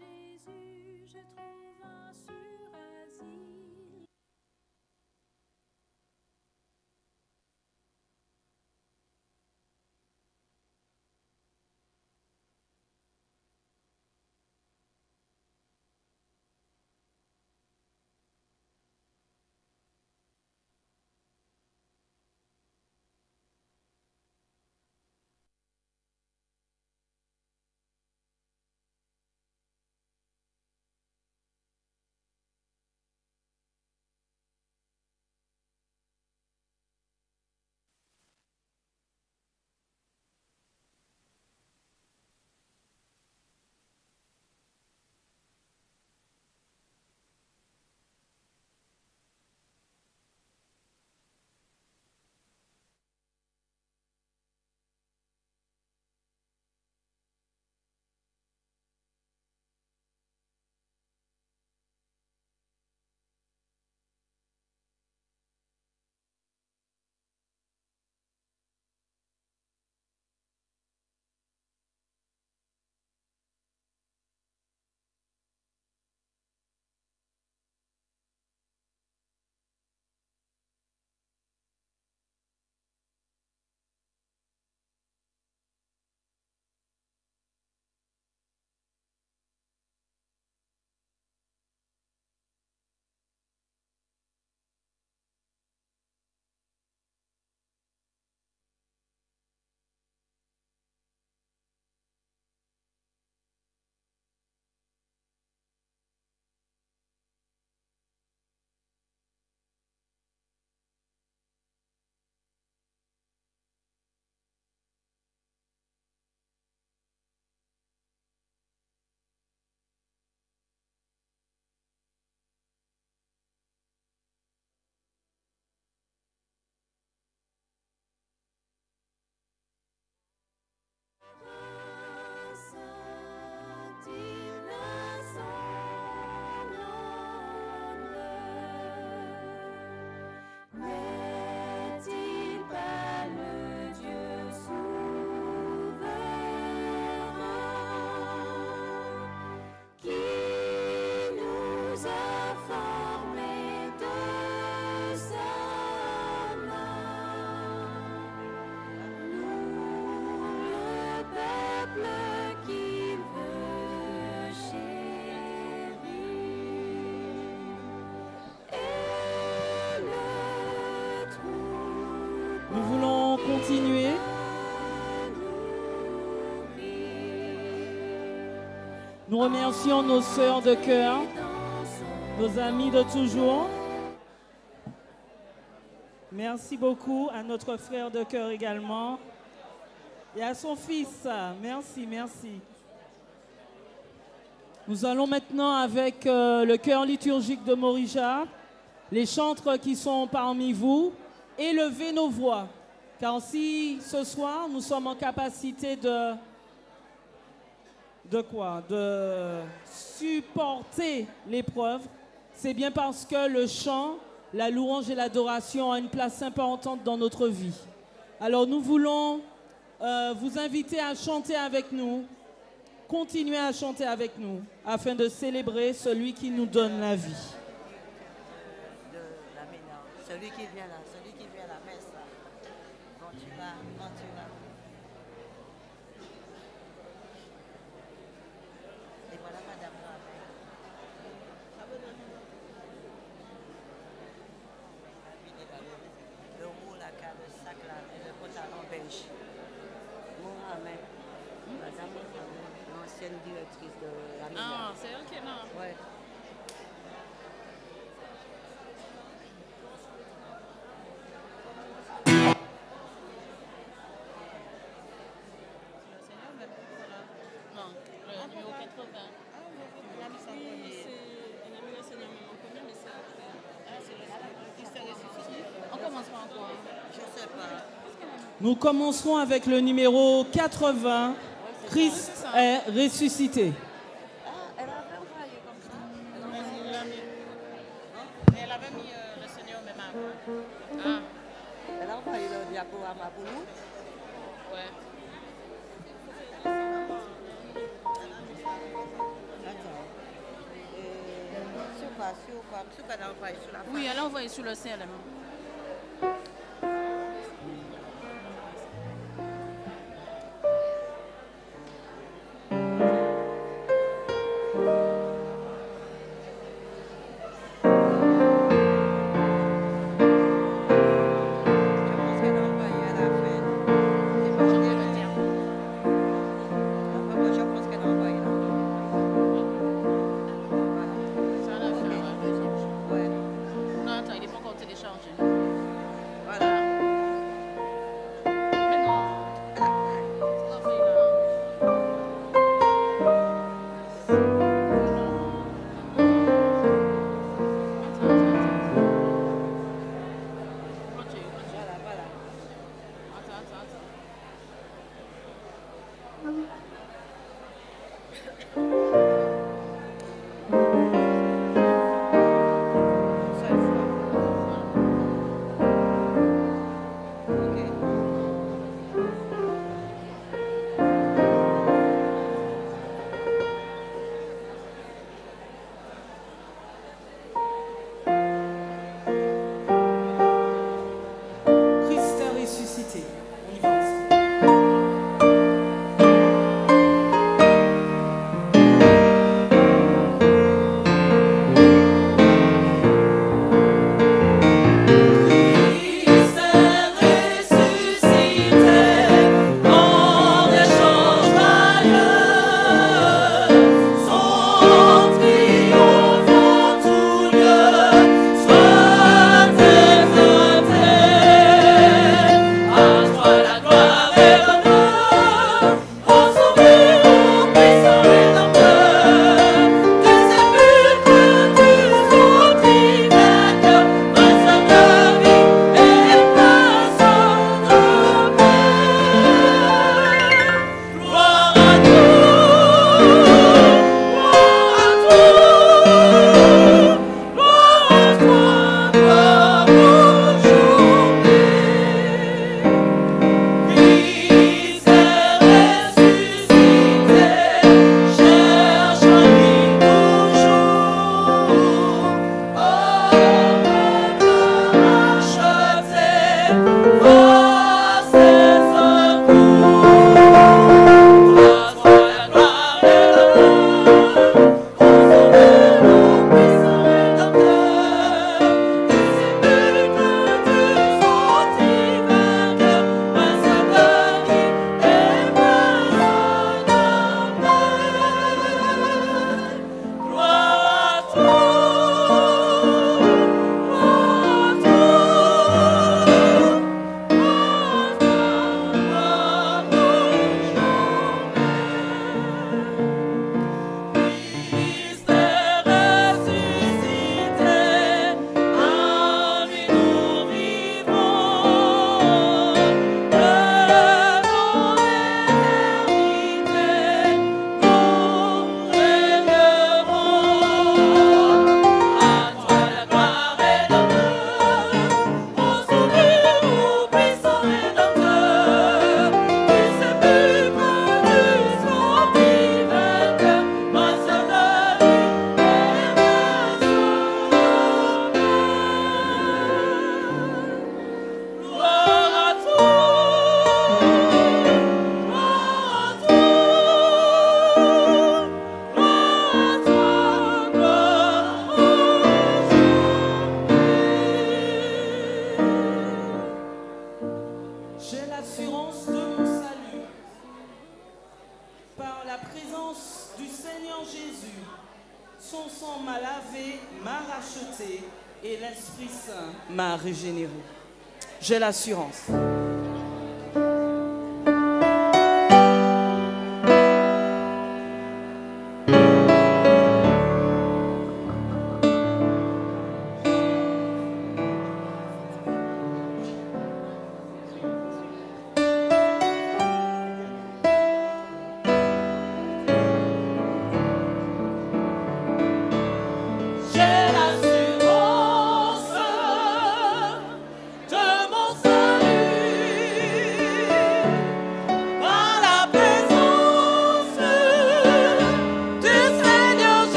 Jésus, je trouve un surasile. Remercions nos sœurs de cœur, nos amis de toujours. Merci beaucoup à notre frère de cœur également et à son fils. Merci, merci. Nous allons maintenant avec euh, le chœur liturgique de Morija, les chantres qui sont parmi vous, élever nos voix. Car si ce soir nous sommes en capacité de de quoi? De supporter l'épreuve, c'est bien parce que le chant, la louange et l'adoration ont une place importante dans notre vie. Alors nous voulons euh, vous inviter à chanter avec nous, continuer à chanter avec nous, afin de célébrer celui qui nous donne la vie. Nous commencerons avec le numéro 80. Christ est ressuscité. j'ai l'assurance.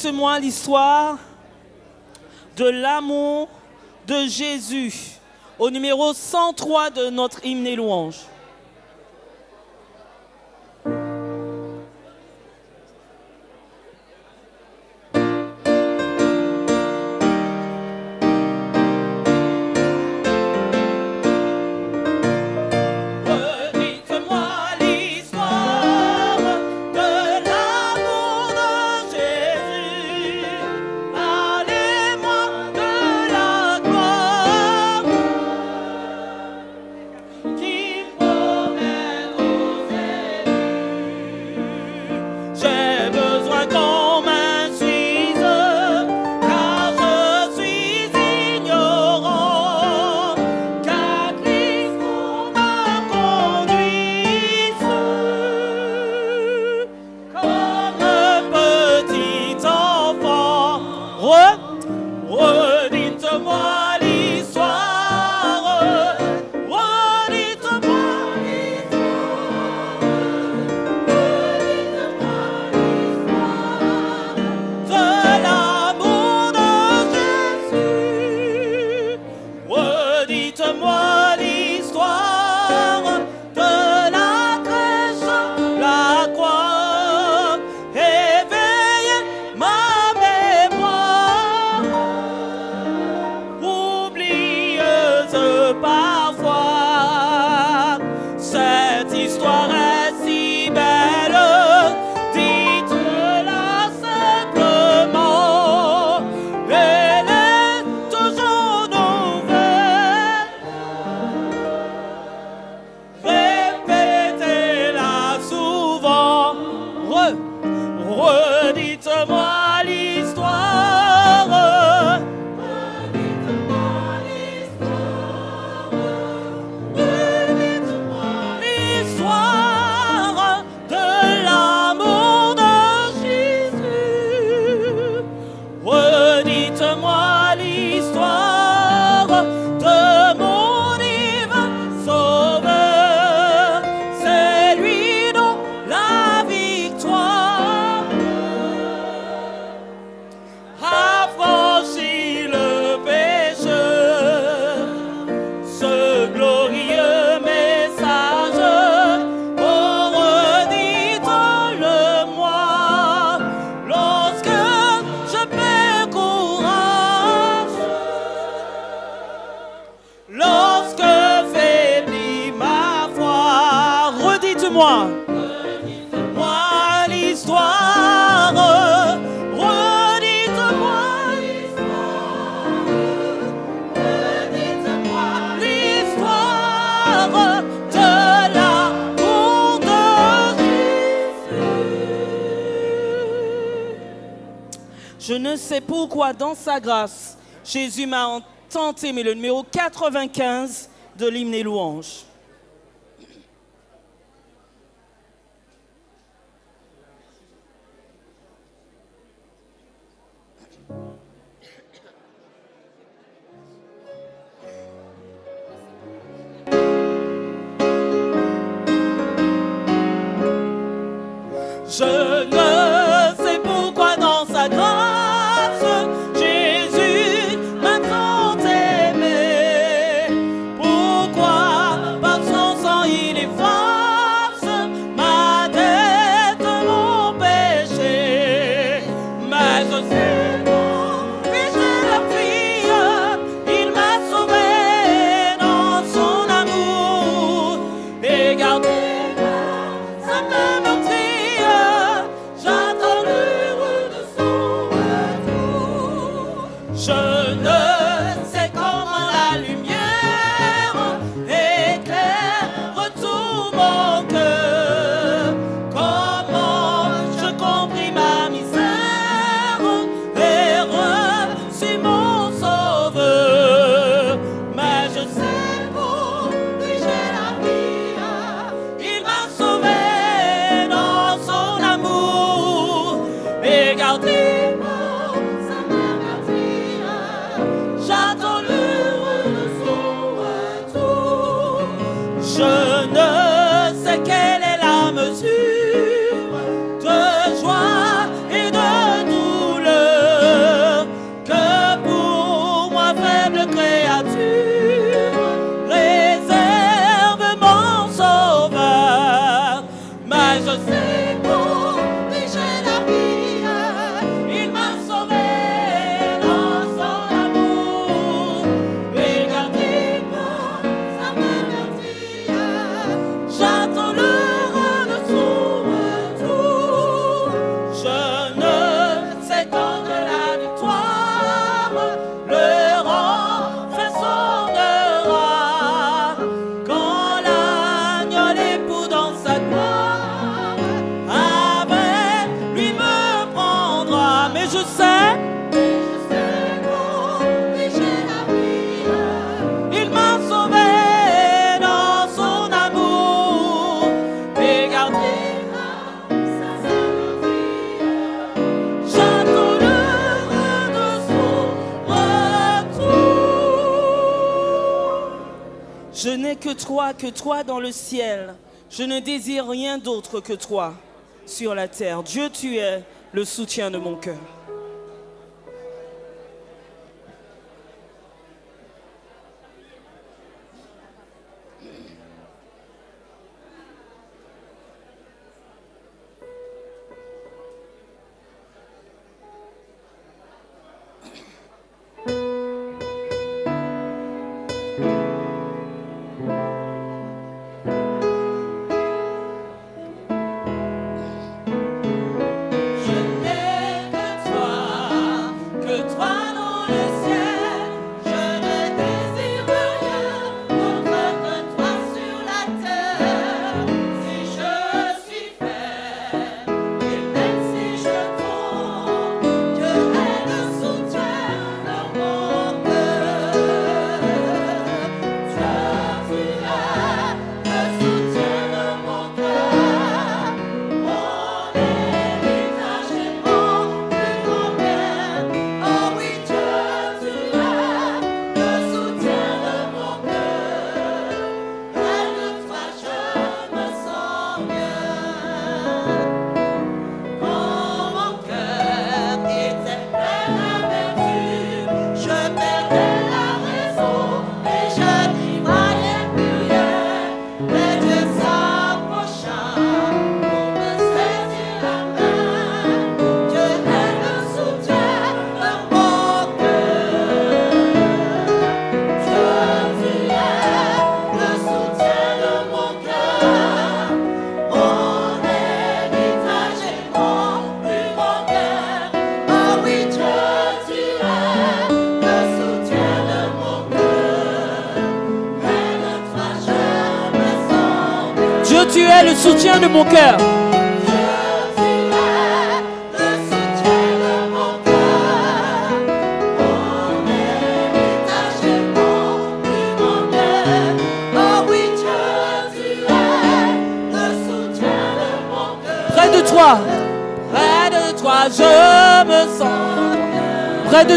Dites-moi l'histoire de l'amour de Jésus au numéro 103 de notre hymne et louange. dans sa grâce. Jésus m'a tant aimé. Le numéro 95 de l'hymne et louange. que toi dans le ciel. Je ne désire rien d'autre que toi sur la terre. Dieu, tu es le soutien de mon cœur.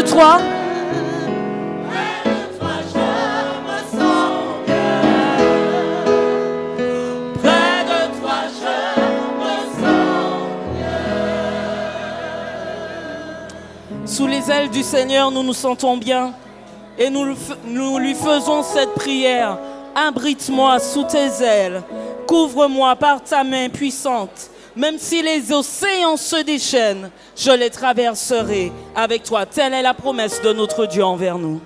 Toi. Sous les ailes du Seigneur, nous nous sentons bien et nous lui faisons cette prière. Abrite-moi sous tes ailes, couvre-moi par ta main puissante. Même si les océans se déchaînent, je les traverserai avec toi. Telle est la promesse de notre Dieu envers nous.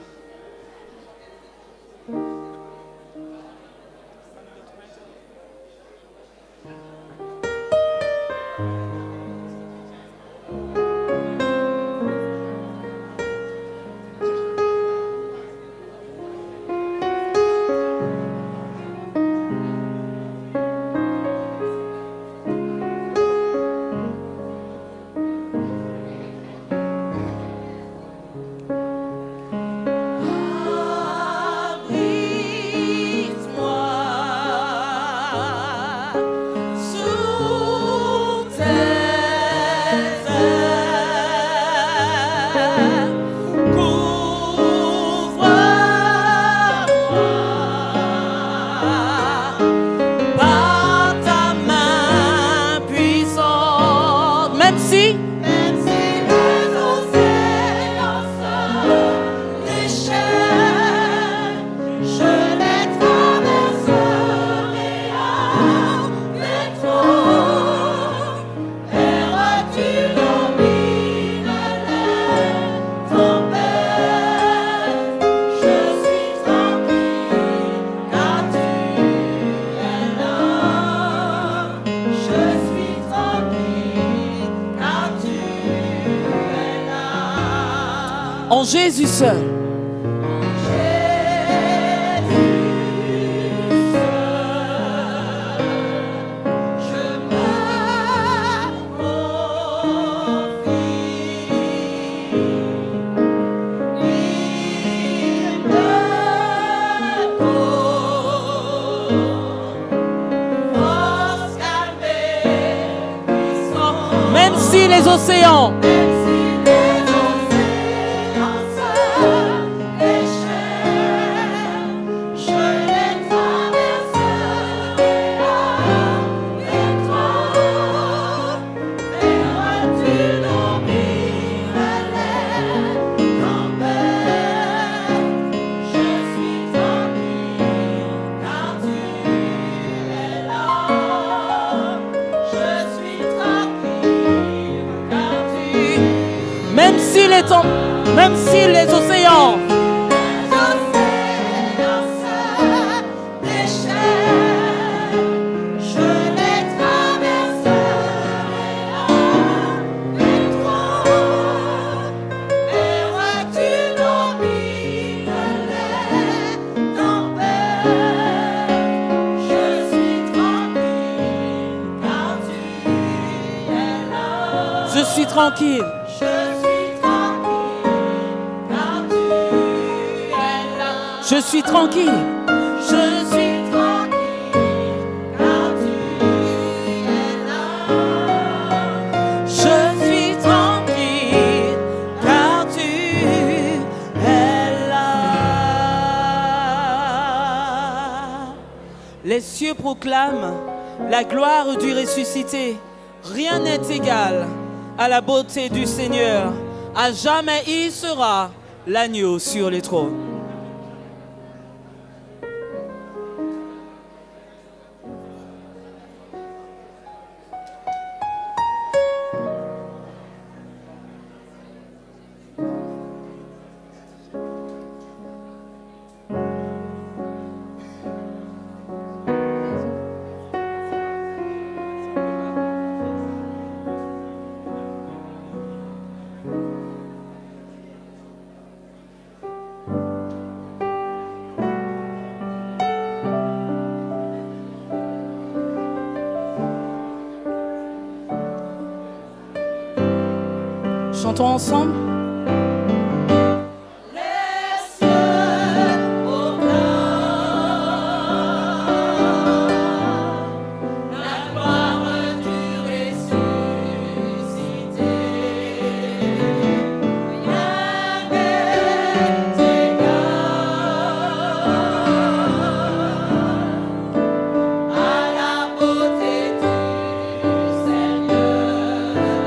Rien n'est égal à la beauté du Seigneur. À jamais il sera l'agneau sur les trônes. Ensemble.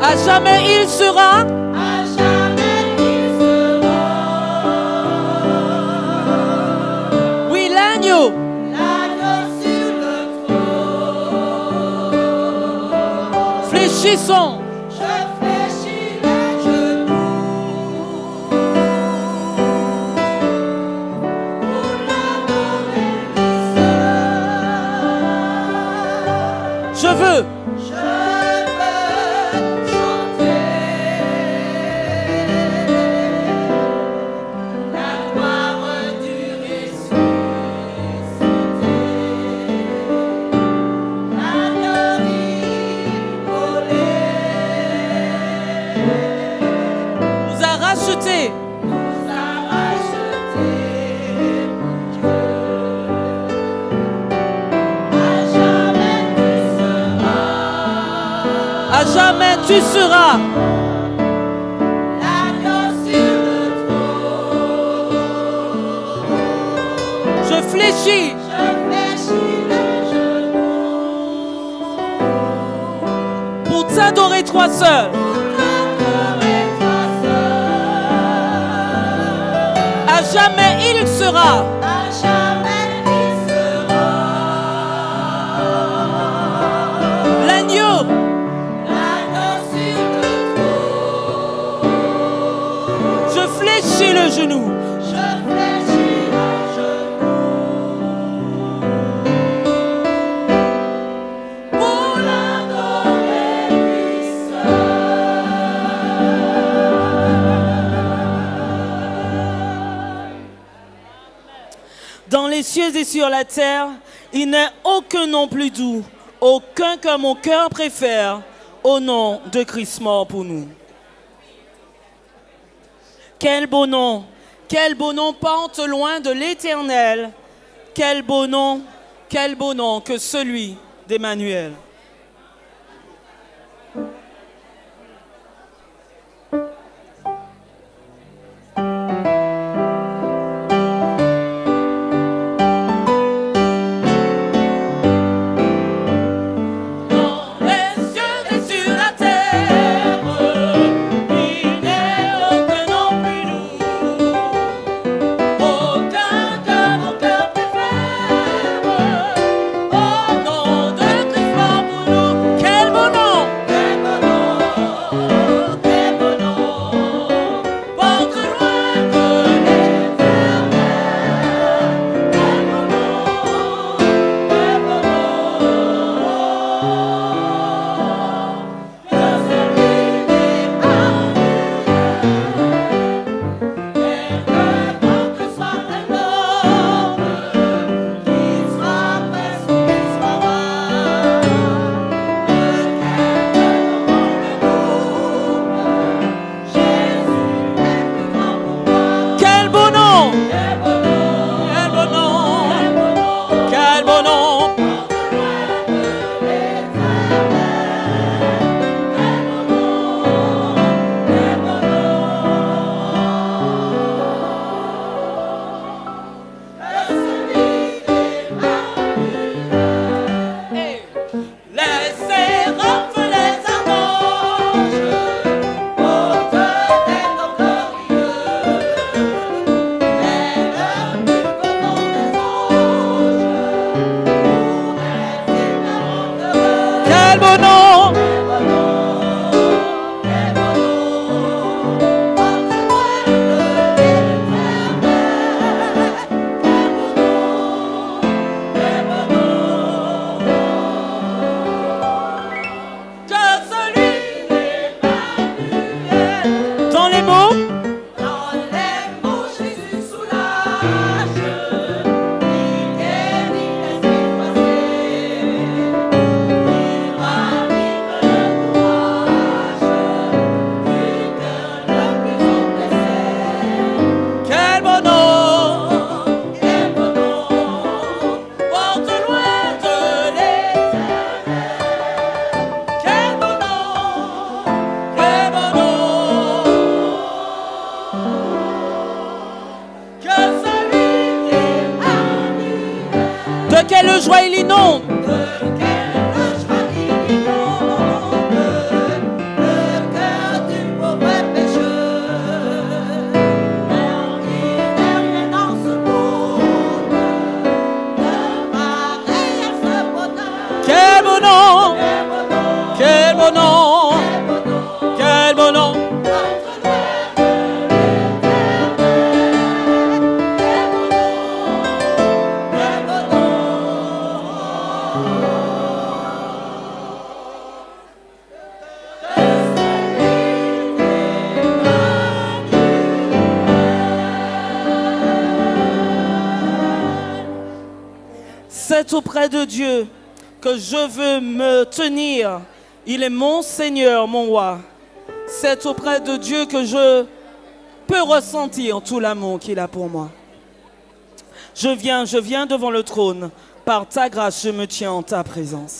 À jamais il sera. Edson. Sur la terre, il n'est aucun nom plus doux, aucun que mon cœur préfère, au nom de Christ mort pour nous. Quel beau nom, quel beau nom porte loin de l'éternel, quel beau nom, quel beau nom que celui d'Emmanuel. de Dieu que je veux me tenir. Il est mon Seigneur, mon roi. C'est auprès de Dieu que je peux ressentir tout l'amour qu'il a pour moi. Je viens, je viens devant le trône. Par ta grâce, je me tiens en ta présence.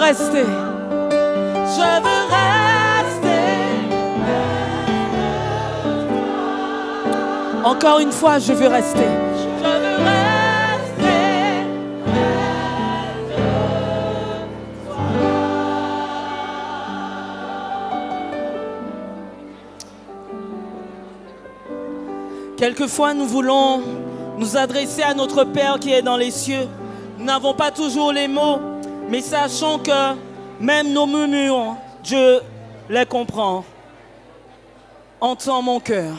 Je veux rester. Encore une fois, je veux rester. Je veux rester. Quelquefois, nous voulons nous adresser à notre Père qui est dans les cieux. Nous n'avons pas toujours les mots. Mais sachons que même nos murmures, Dieu les comprend. Entends mon cœur.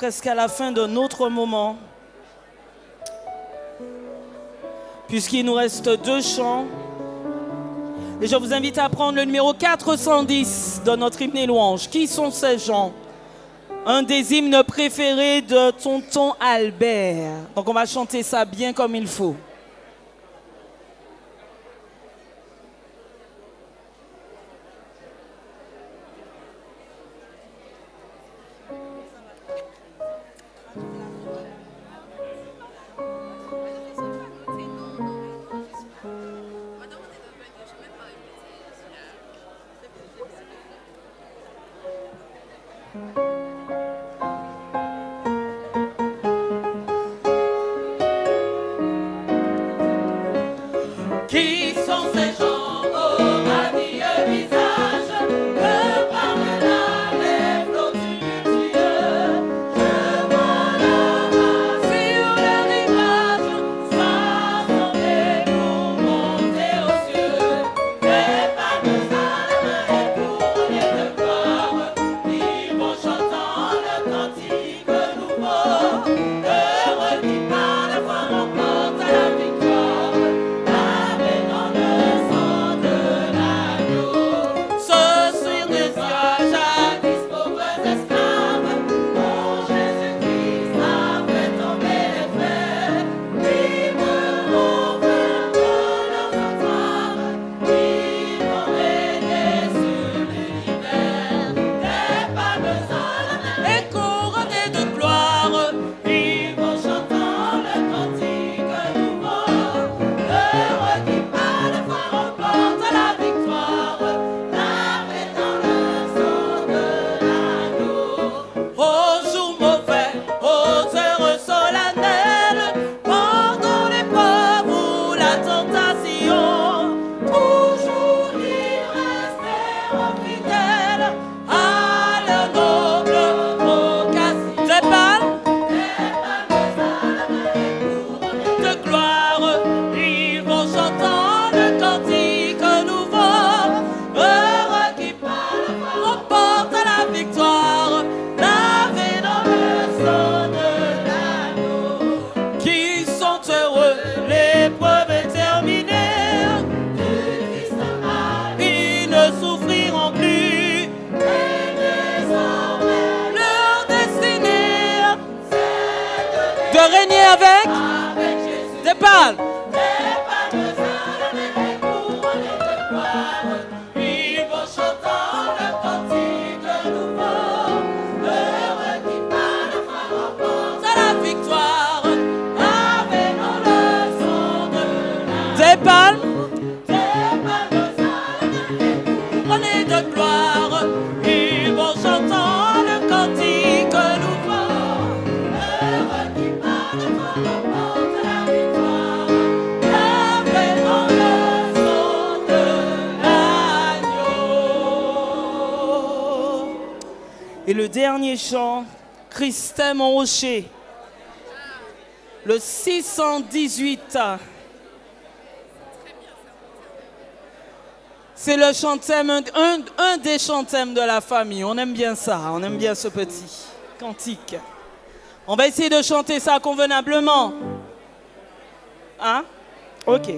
presque à la fin de notre moment. Puisqu'il nous reste deux chants. Et je vous invite à prendre le numéro 410 de notre hymne louange. Qui sont ces gens? Un des hymnes préférés de tonton Albert. Donc on va chanter ça bien comme il faut. Le 618. C'est le chantème, un, des chantèmes de la famille. On aime bien ça, on aime bien ce petit cantique. On va essayer de chanter ça convenablement. Hein? Ok.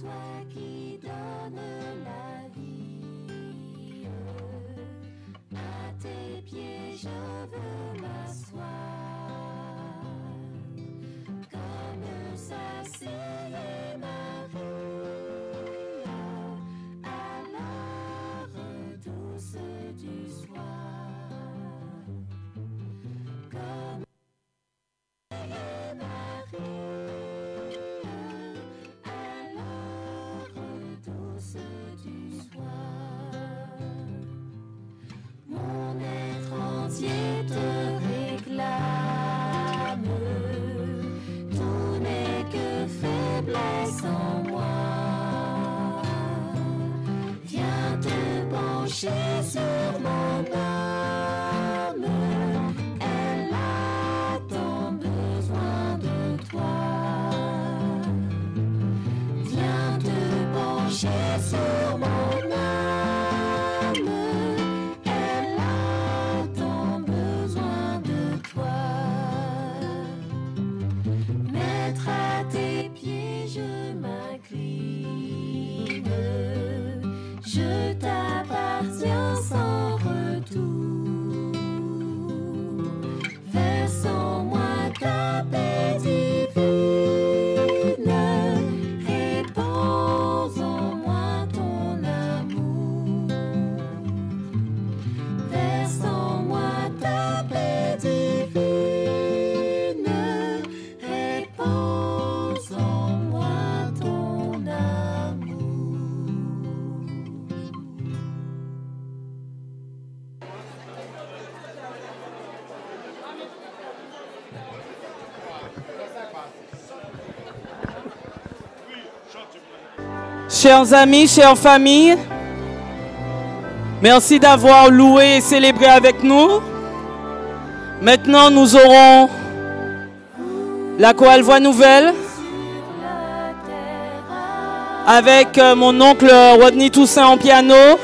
Toi qui donnes la vie. À tes pieds, je veux m'asseoir. Chers amis, chères familles, merci d'avoir loué et célébré avec nous. Maintenant, nous aurons la chorale Voix Nouvelle avec euh, mon oncle Rodney Toussaint en piano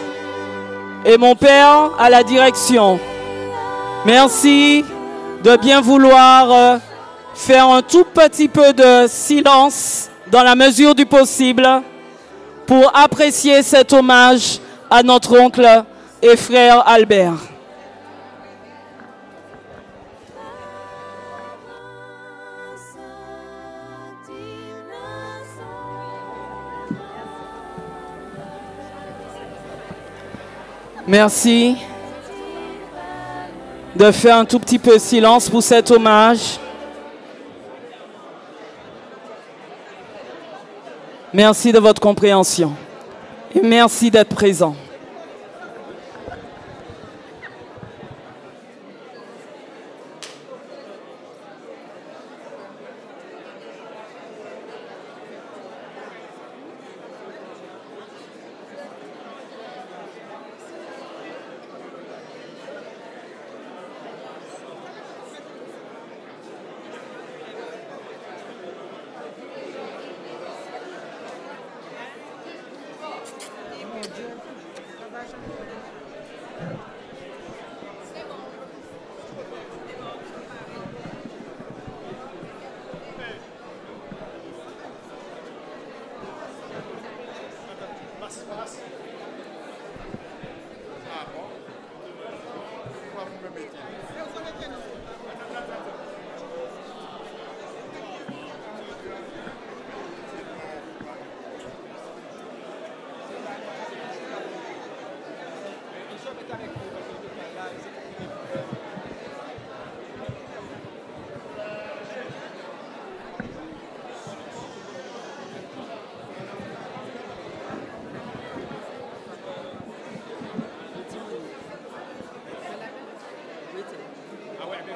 et mon père à la direction. Merci de bien vouloir euh, faire un tout petit peu de silence dans la mesure du possible pour apprécier cet hommage à notre oncle et frère Albert. Merci de faire un tout petit peu de silence pour cet hommage. Merci de votre compréhension. Et merci d'être présent.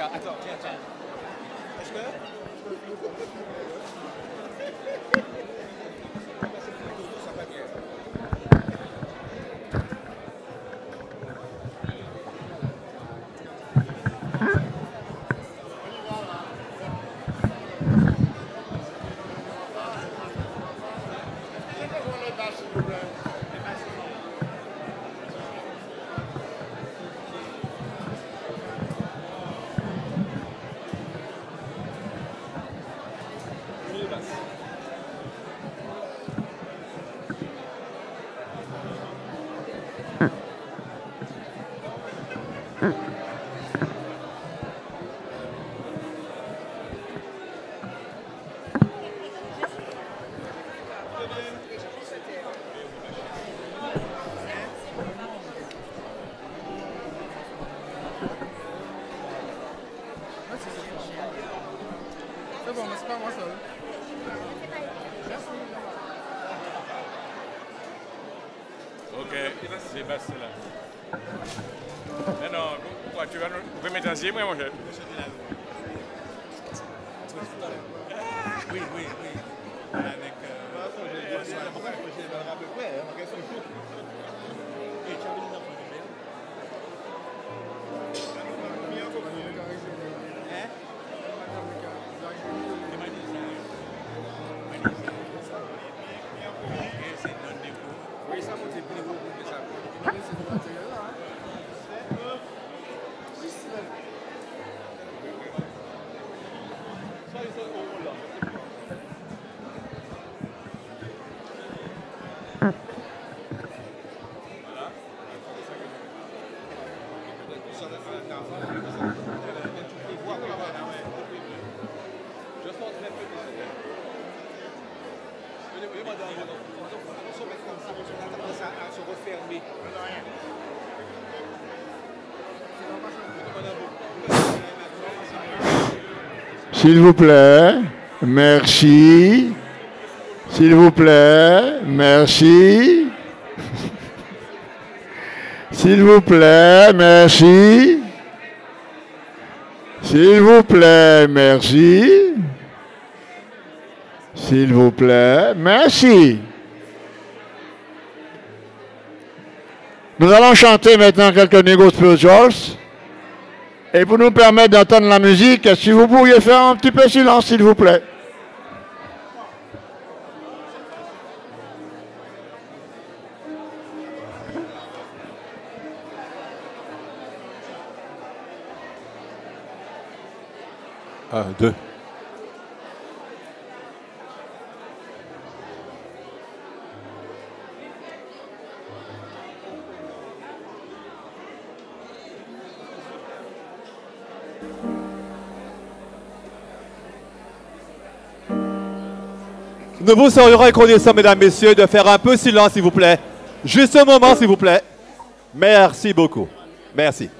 Regarde, attends, tiens, tiens. Est-ce que. Ça va bien. C'est bon, mais c'est pas moi seul. Ok, c'est Bastien là. Non, non, quoi, tu vas nous vous pouvez mettre S'il vous plaît, merci. S'il vous plaît, merci. S'il vous plaît, merci. S'il vous plaît, merci. S'il vous plaît, merci. Nous allons chanter maintenant quelques spirituals. Et pour nous permettre d'entendre la musique, si vous pourriez faire un petit peu silence, s'il vous plaît. Nous vous serions reconnaissants, mesdames, messieurs, de faire un peu silence, s'il vous plaît. Juste un moment, s'il vous plaît. Merci beaucoup. Merci.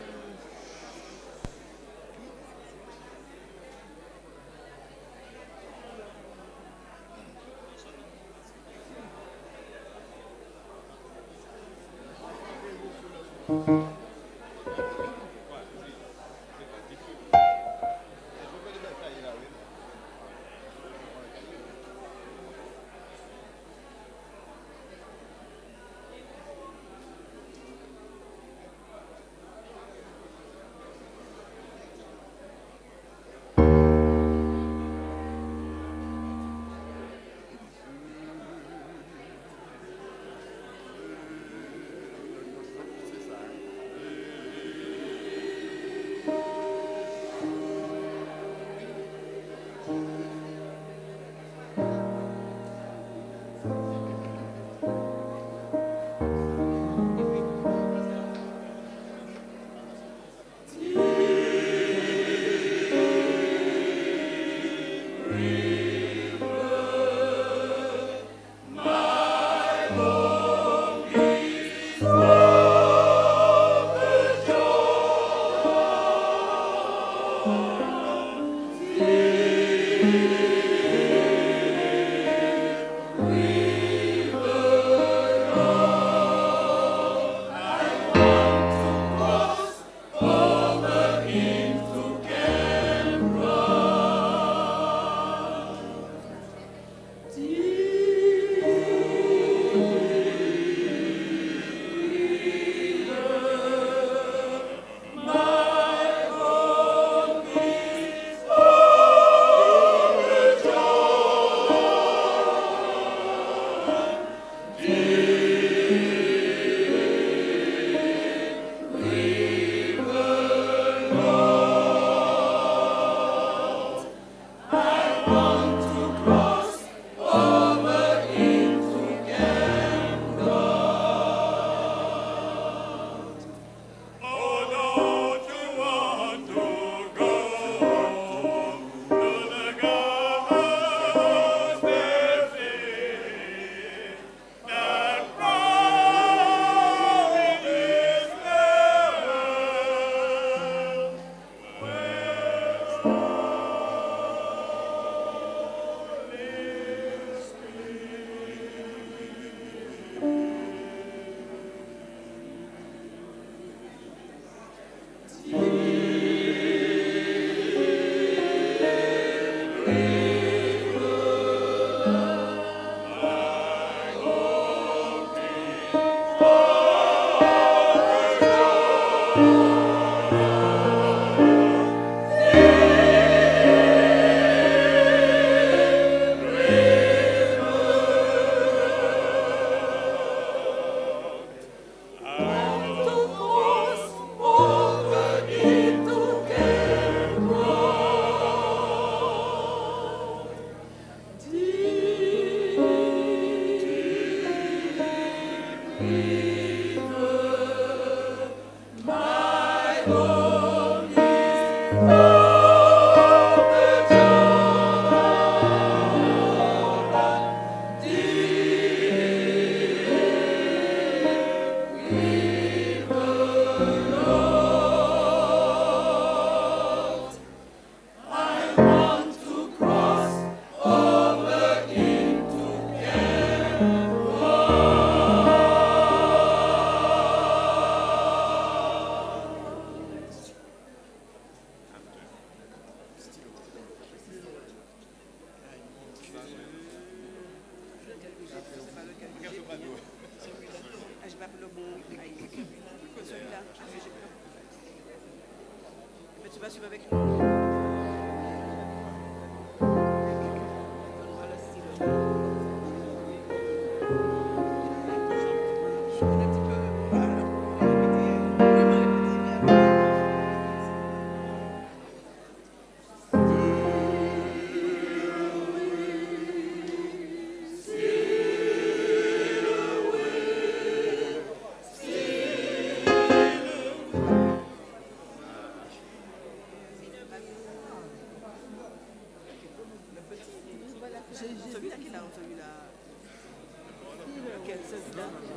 السلام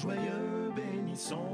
joyeux, bénissons.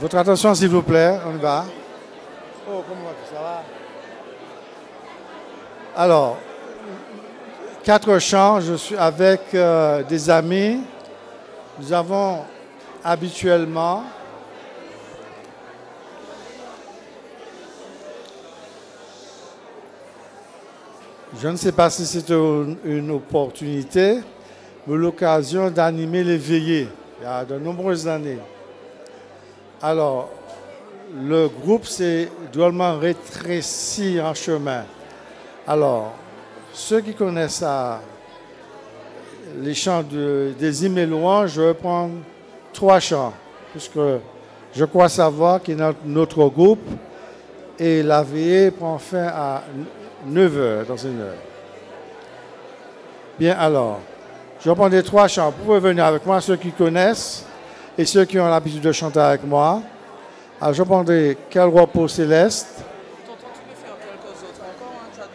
Votre attention, s'il vous plaît, on y va. Oh, comment ça va? Alors, quatre chants, je suis avec euh, des amis. Nous avons habituellement Je ne sais pas si c'est une, opportunité, mais l'occasion d'animer les veillées il y a de nombreuses années. Alors, le groupe s'est drôlement rétréci en chemin. Alors, ceux qui connaissent les chants de, des hymnes et louanges, je vais prendre trois chants, puisque je crois savoir qu'il y a notre groupe et la veillée prend fin à 9 heures, dans une heure. Bien, alors, je vais prendre les trois chants. Vous pouvez venir avec moi, ceux qui connaissent et ceux qui ont l'habitude de chanter avec moi. Alors, je prendrai Quel repos céleste.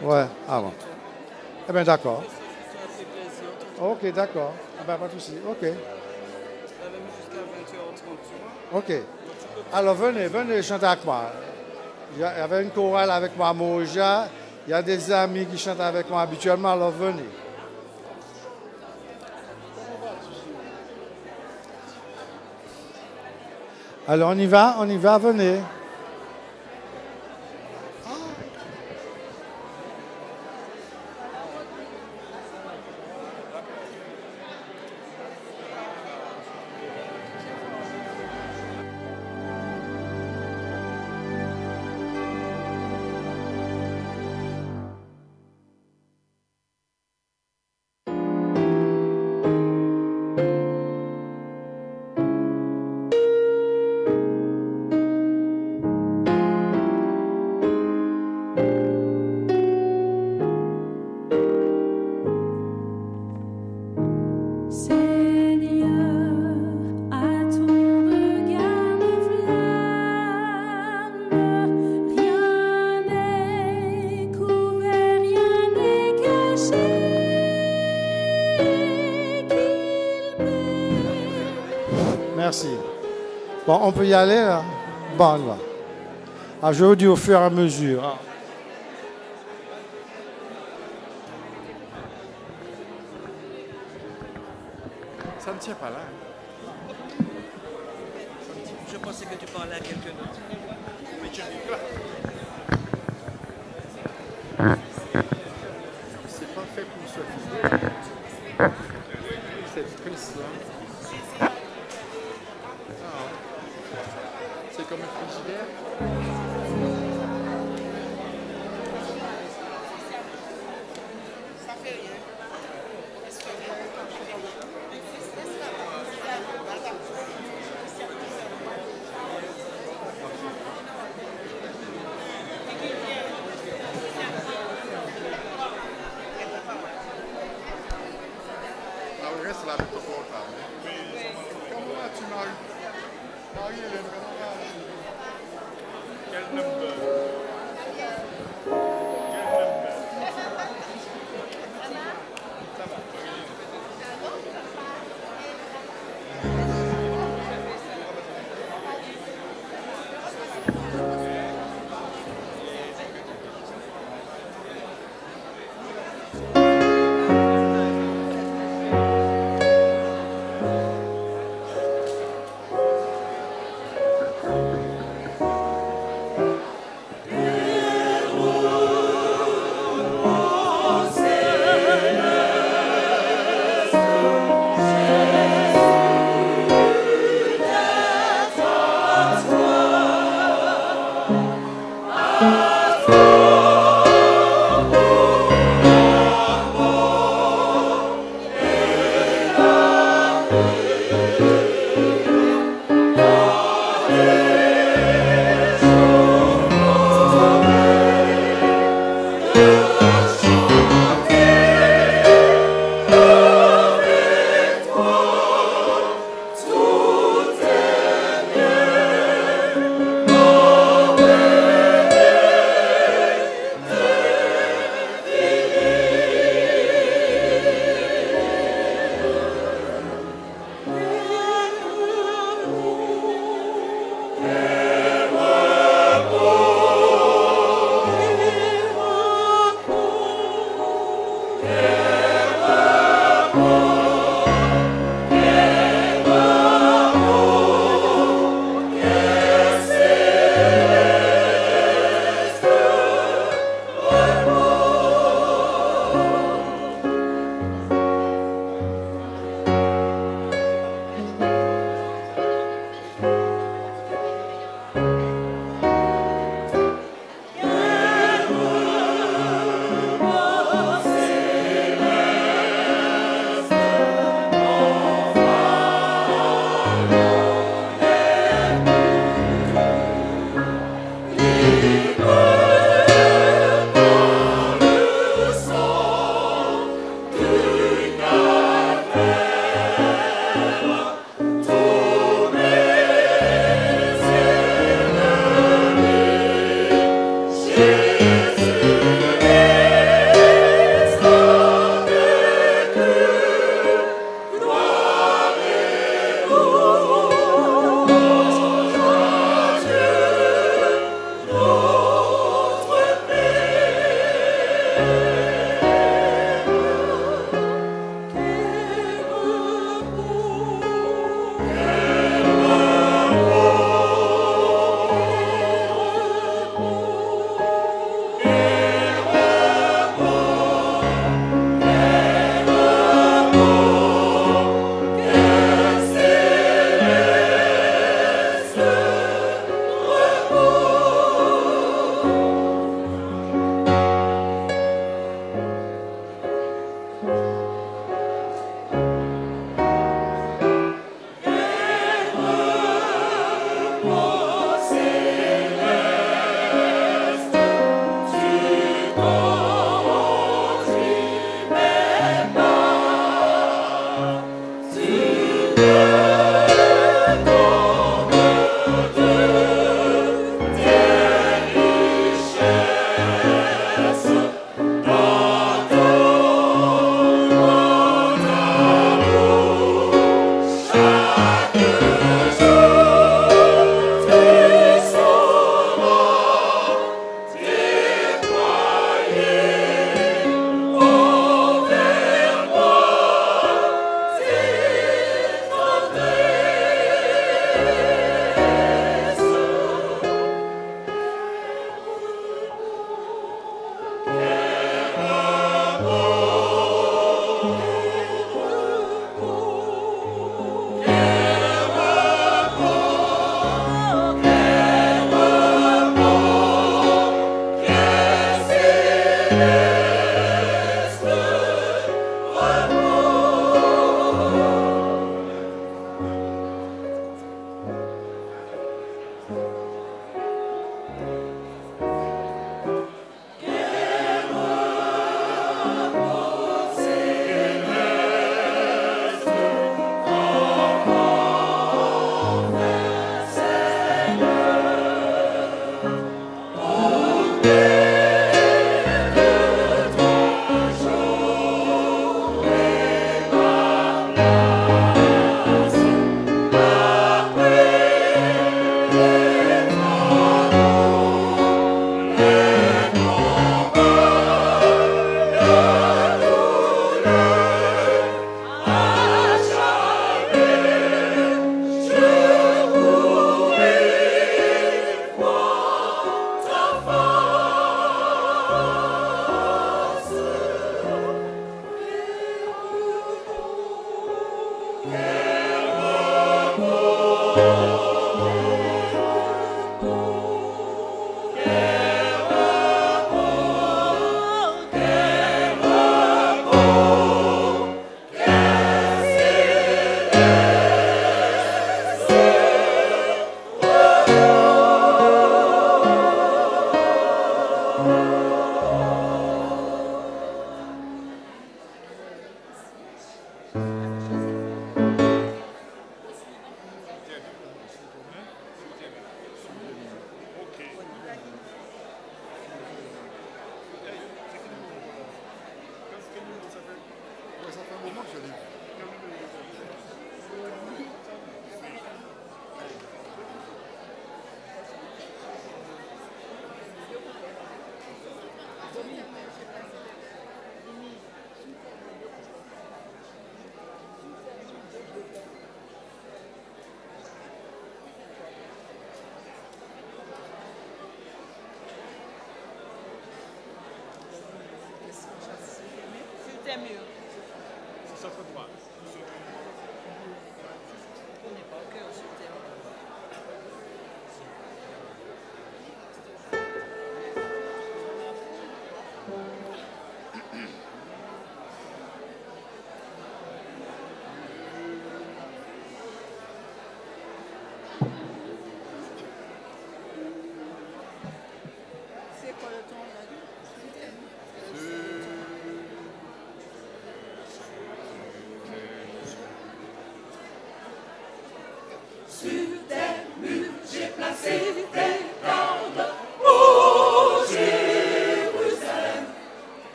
Ouais, ah bon. Eh bien, d'accord. Ok, d'accord. Ah ben, pas de souci. Ok. Ok. Alors, venez, venez chanter avec moi. Il y a- il y avait une chorale avec moi, Moja. Il y a des amis qui chantent avec moi habituellement, alors venez. Alors, on y va, on y va, venez. Bon, on peut y aller là Bon, va. Alors, je vous dis au fur et à mesure. hein. Ça ne tient pas là.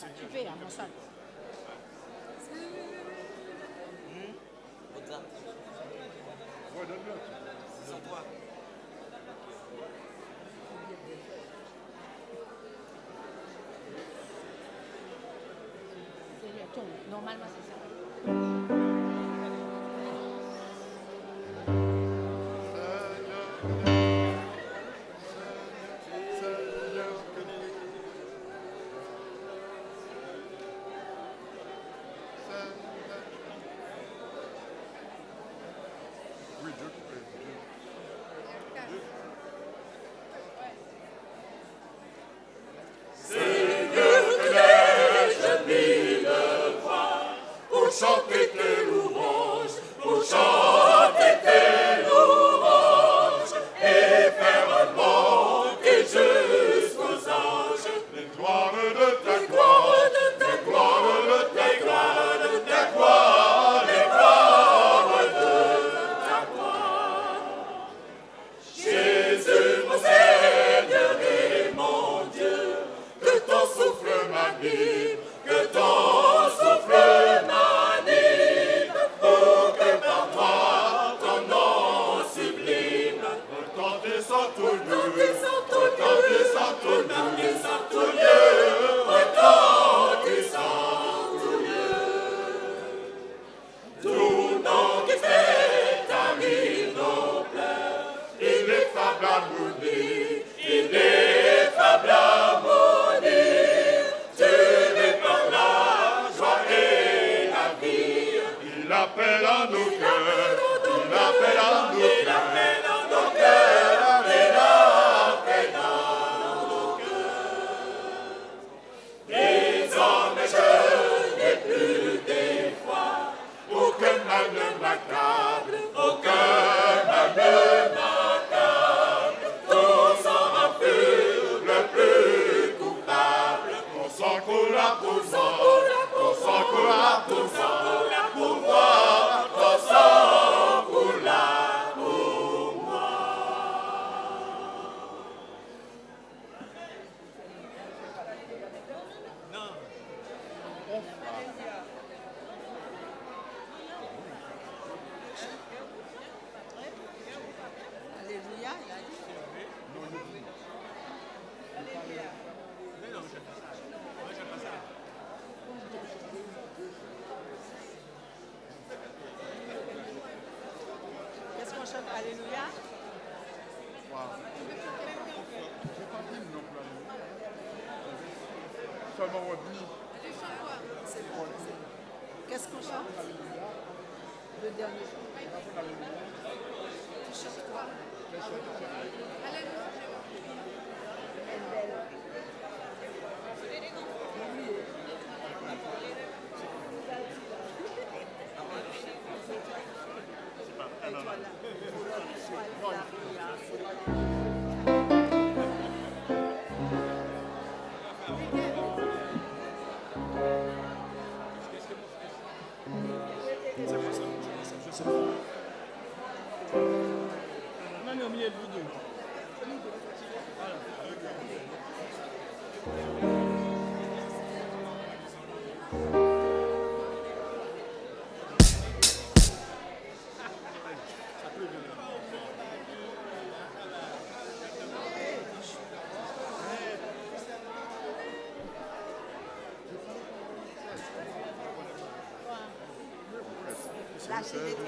Bon, papa, tu payes à mon Lâchez les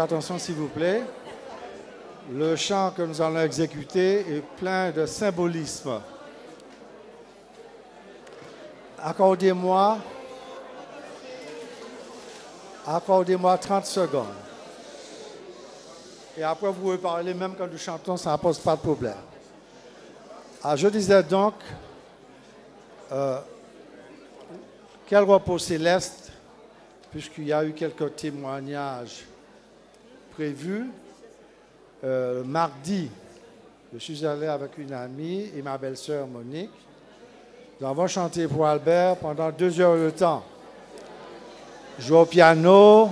attention s'il vous plaît. Le chant que nous allons exécuter est plein de symbolisme. Accordez-moi accordez-moi 30 secondes. Et après, vous pouvez parler même quand nous chantons, ça ne pose pas de problème. Ah, je disais donc, euh, quel repos céleste, puisqu'il y a eu quelques témoignages prévus. Euh, mardi, je suis allé avec une amie et ma belle-sœur Monique. Nous avons chanté pour Albert pendant deux heures de temps. Joué au piano.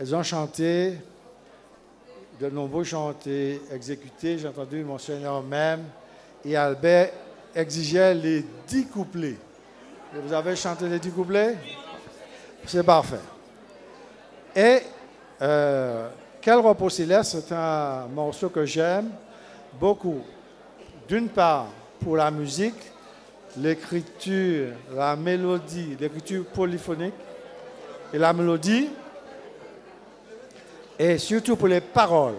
Elles ont chanté, de nombreux chantés exécutés. J'ai entendu mon Seigneur même. Et Albert exigeait les dix couplets. Et vous avez chanté les dix couplets? C'est parfait. Et Quel repos céleste, c'est un morceau que j'aime beaucoup. D'une part, pour la musique, l'écriture, la mélodie, l'écriture polyphonique et la mélodie, et surtout pour les paroles.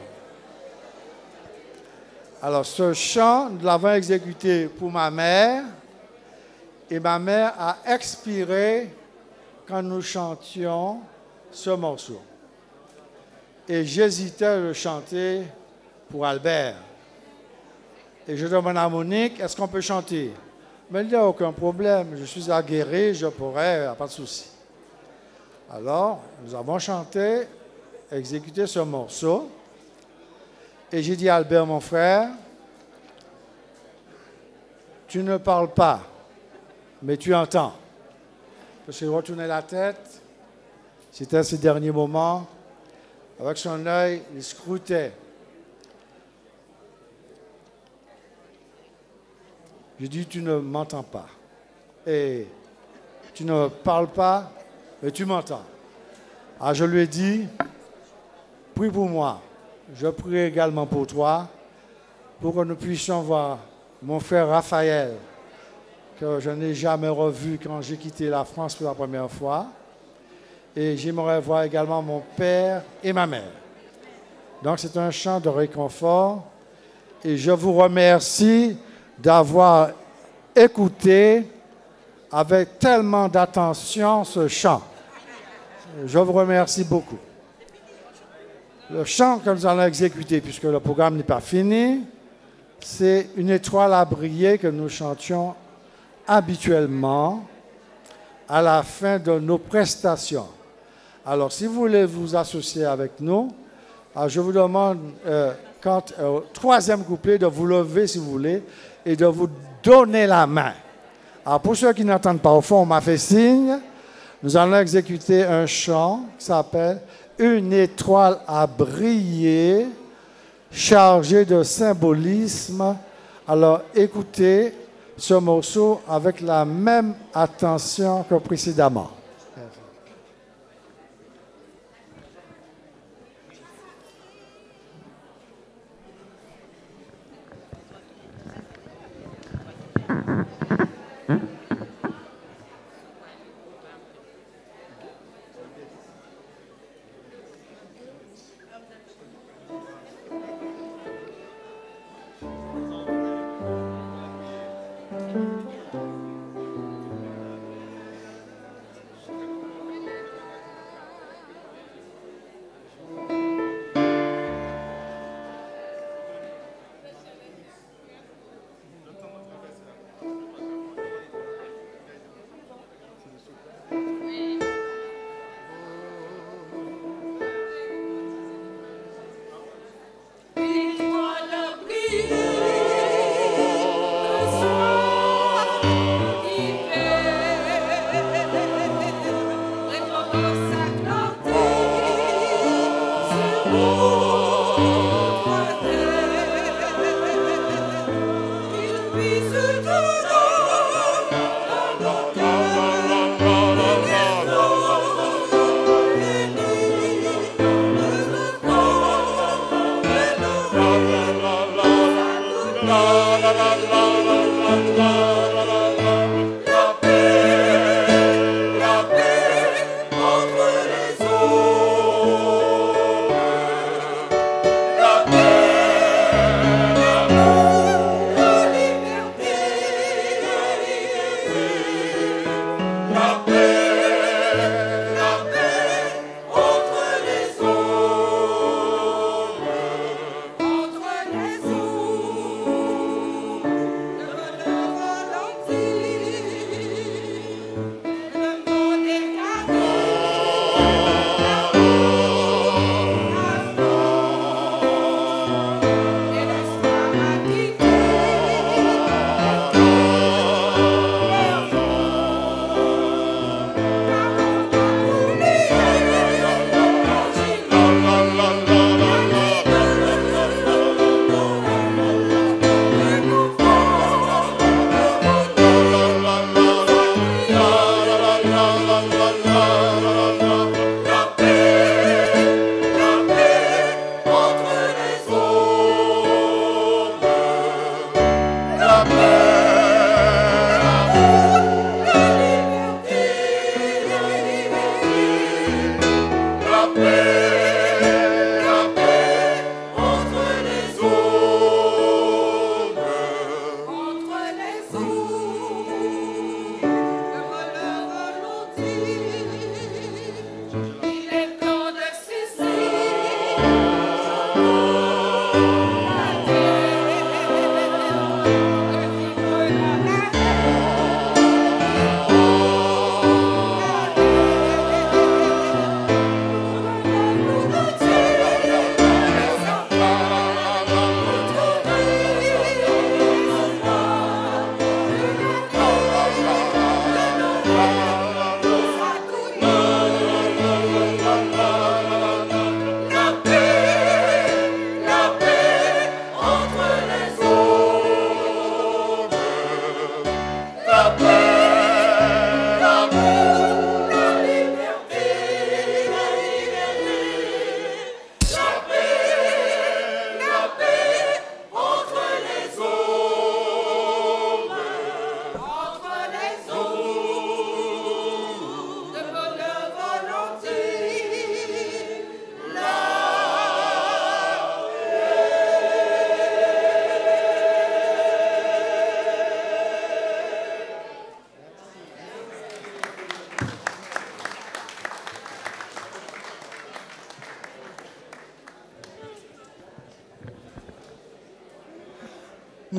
Alors, ce chant, nous l'avons exécuté pour ma mère, et ma mère a expiré quand nous chantions ce morceau. Et j'hésitais à le chanter pour Albert. Et je demande à Monique, est-ce qu'on peut chanter? Mais il n'y a aucun problème, je suis aguerri, je pourrais, pas de souci. Alors, nous avons chanté, exécuté ce morceau. Et j'ai dit à Albert, mon frère, tu ne parles pas, mais tu entends. Parce qu'il retournait la tête, c'était ces derniers moments, avec son œil, il scrutait. Je dis, tu ne m'entends pas. Et tu ne parles pas, mais tu m'entends. Alors je lui ai dit, prie pour moi. Je prie également pour toi, pour que nous puissions voir mon frère Raphaël, que je n'ai jamais revu quand j'ai quitté la France pour la première fois. Et j'aimerais voir également mon père et ma mère. Donc c'est un chant de réconfort. Et je vous remercie d'avoir écouté avec tellement d'attention ce chant. Je vous remercie beaucoup. Le chant que nous allons exécuter, puisque le programme n'est pas fini, c'est une étoile à briller que nous chantions habituellement à la fin de nos prestations. Alors, si vous voulez vous associer avec nous, alors je vous demande, euh, euh, au troisième couplet, de vous lever, si vous voulez, et de vous donner la main. Alors, pour ceux qui n'entendent pas au fond, on m'a fait signe. Nous allons exécuter un chant qui s'appelle Une étoile à briller, chargé de symbolisme. Alors, écoutez ce morceau avec la même attention que précédemment. Mm-mm.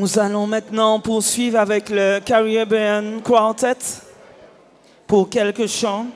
Nous allons maintenant poursuivre avec le Caribbean Quartet pour quelques chants.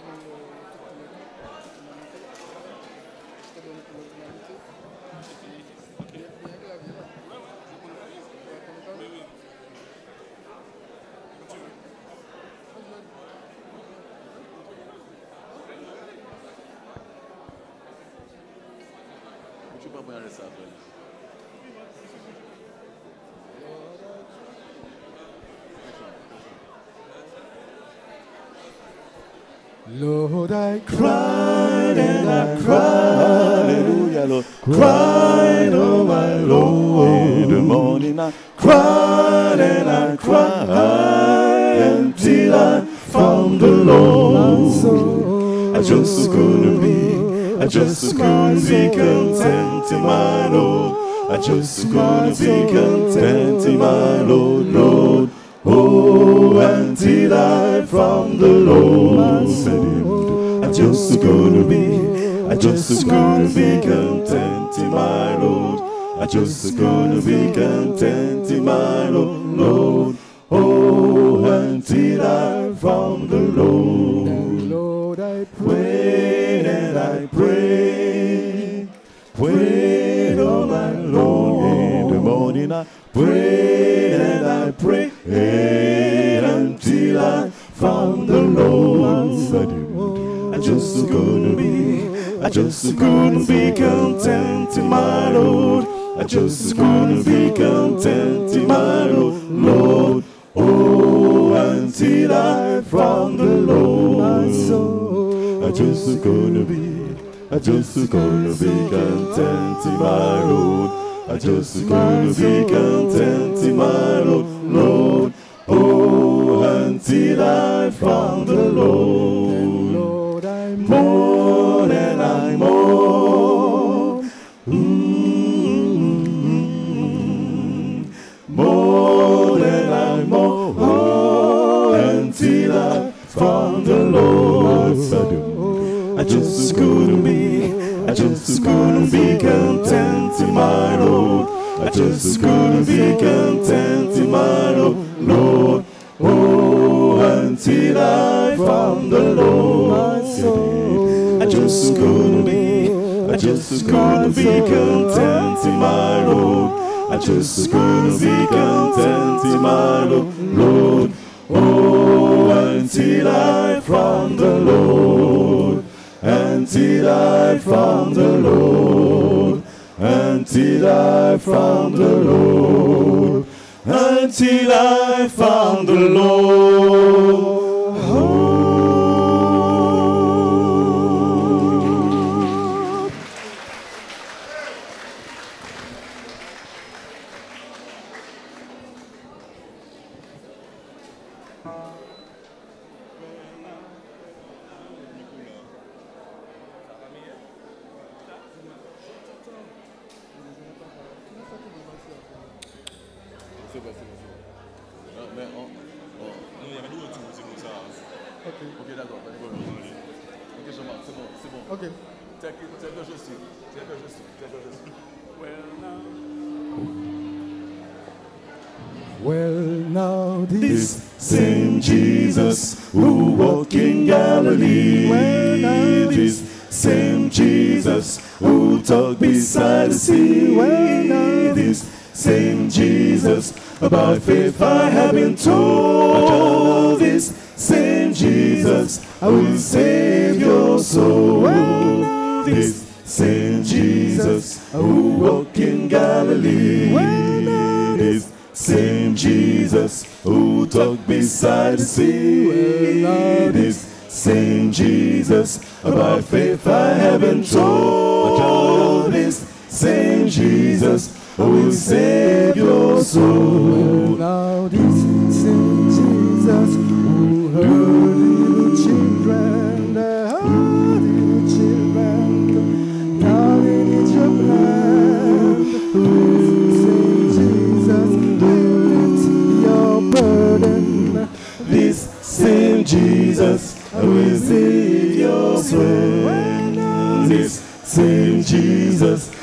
Tu peux pas prendre Lord, I cried and I cried, hallelujah, Lord, cried, oh my Lord, in the morning I cried and I cried until I found the Lord. I just couldn't be, I just couldn't be content in my Lord. I just couldn't be content in my Lord, Lord. The Lord. I just gonna be, I just gonna be content in my Lord. I just gonna be content in my Lord, just couldn't be content in my Lord. I just couldn't be content in my Lord, C'est bon, c'est bon, c'est bon. Non, mais on. on- Non, il y avait nous autour, c'est comme ça. Ok, ok, d'accord, pas de problème. Ok, je marque, c'est bon, c'est bon. Ok. Tiens que tiens que je suis, tiens que je suis, tiens que je suis. Well, now. Well, now this same Jesus who walked in Galilee, this same Jesus who talked beside the sea, this same Jesus about faith I have been told, this same Jesus I will save your soul, this same Jesus who walked in Galilee, this same Jesus who talked beside the sea. This same Jesus, by faith I have been told. This same Jesus will save your soul.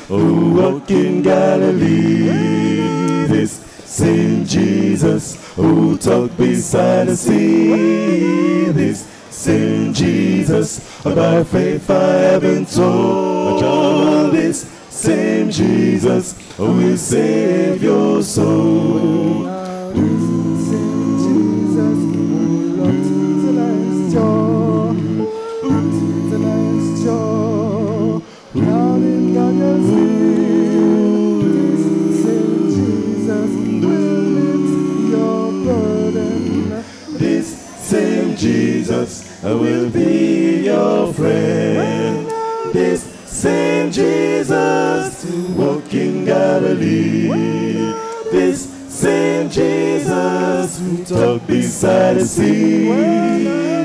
Who walked in Galilee. This same Jesus who talked beside the sea. This same Jesus by faith I have been told. This same Jesus will save your soul. This Jesus will be your friend. This same Jesus walking Galilee. This same Jesus who talked beside the sea.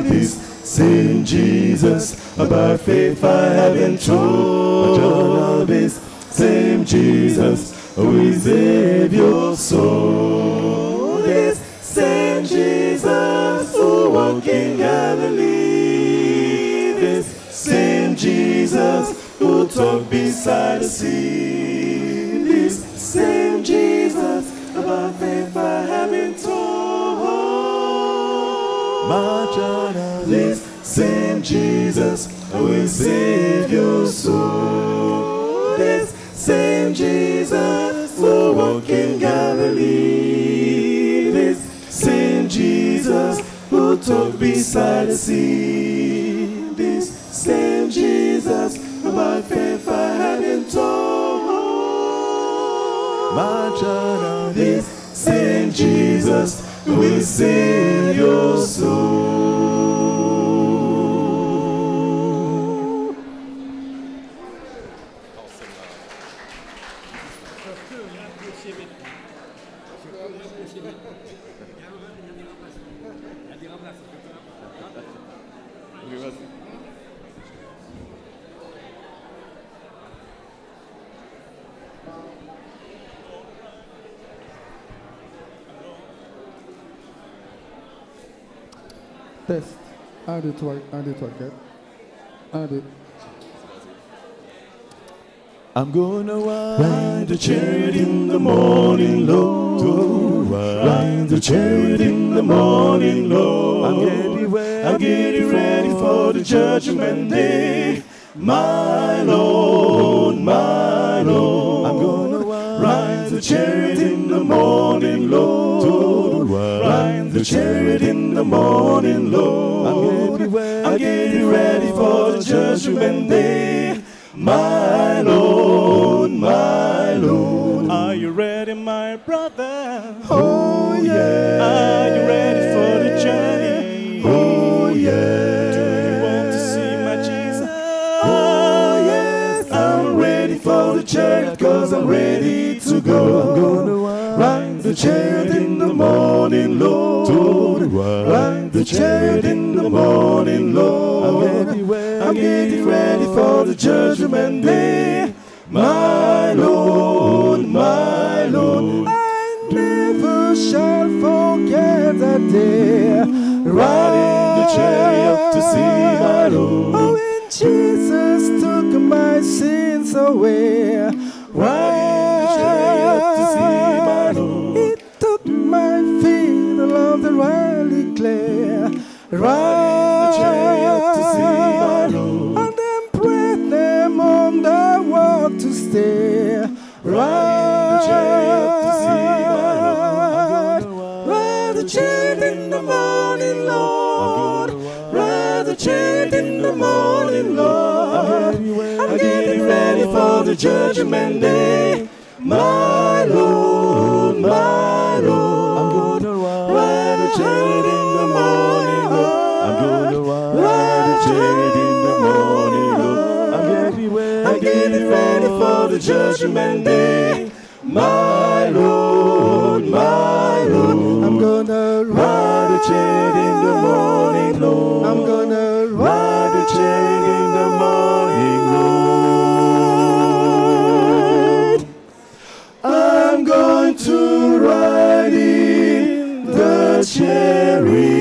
This same Jesus by faith I have been told. This same Jesus will save your soul. This same Jesus who walked in Galilee. Jesus who talked beside the sea. This same Jesus by faith I have been told. My child, this same Jesus will save your soul. This same Jesus will walk in Galilee. This same Jesus who talked beside the sea. This same Jesus by faith I have been told. My child, this same Jesus will save your soul. Test. 1, 2, 3, 1, 2, 3, 4. Un. I'm gonna ride the chariot in the morning, Lord. Ride the chariot in the morning, Lord. I'm getting ready, I'm getting ready for the judgment day. My Lord, my Lord. I'm gonna ride the chariot in the morning, Lord. Ride the chariot in the morning, Lord. I'm getting ready, I'm getting ready for the judgment day. My Lord, my Lord. Are you ready, my brother? Oh yeah. Are you ready for the journey? Oh yeah. Do you want to see my Jesus? Oh yes. I'm ready for the chariot cause I'm ready to go. I'm gonna ride the chariot in the morning, Lord. Ride the chariot in the morning, Lord. I'm getting ready, I'm getting ready for the judgment day. My Lord, my Lord. I never shall forget that day. Riding the chariot to see my Lord. Oh, when Jesus took my sins away. Riding Riding the chariot to see my Lord. And then pray them on the walk to stay. Riding the chariot to see my Lord. Ride the chariot in the morning, Lord. Ride the chariot in the morning, Lord. I'm getting ready for the judgment day. My Lord, judgment day. My Lord, my Lord. I'm gonna ride the chariot in the morning, Lord. I'm gonna ride the chariot in the morning, Lord. I'm going to ride in the chariot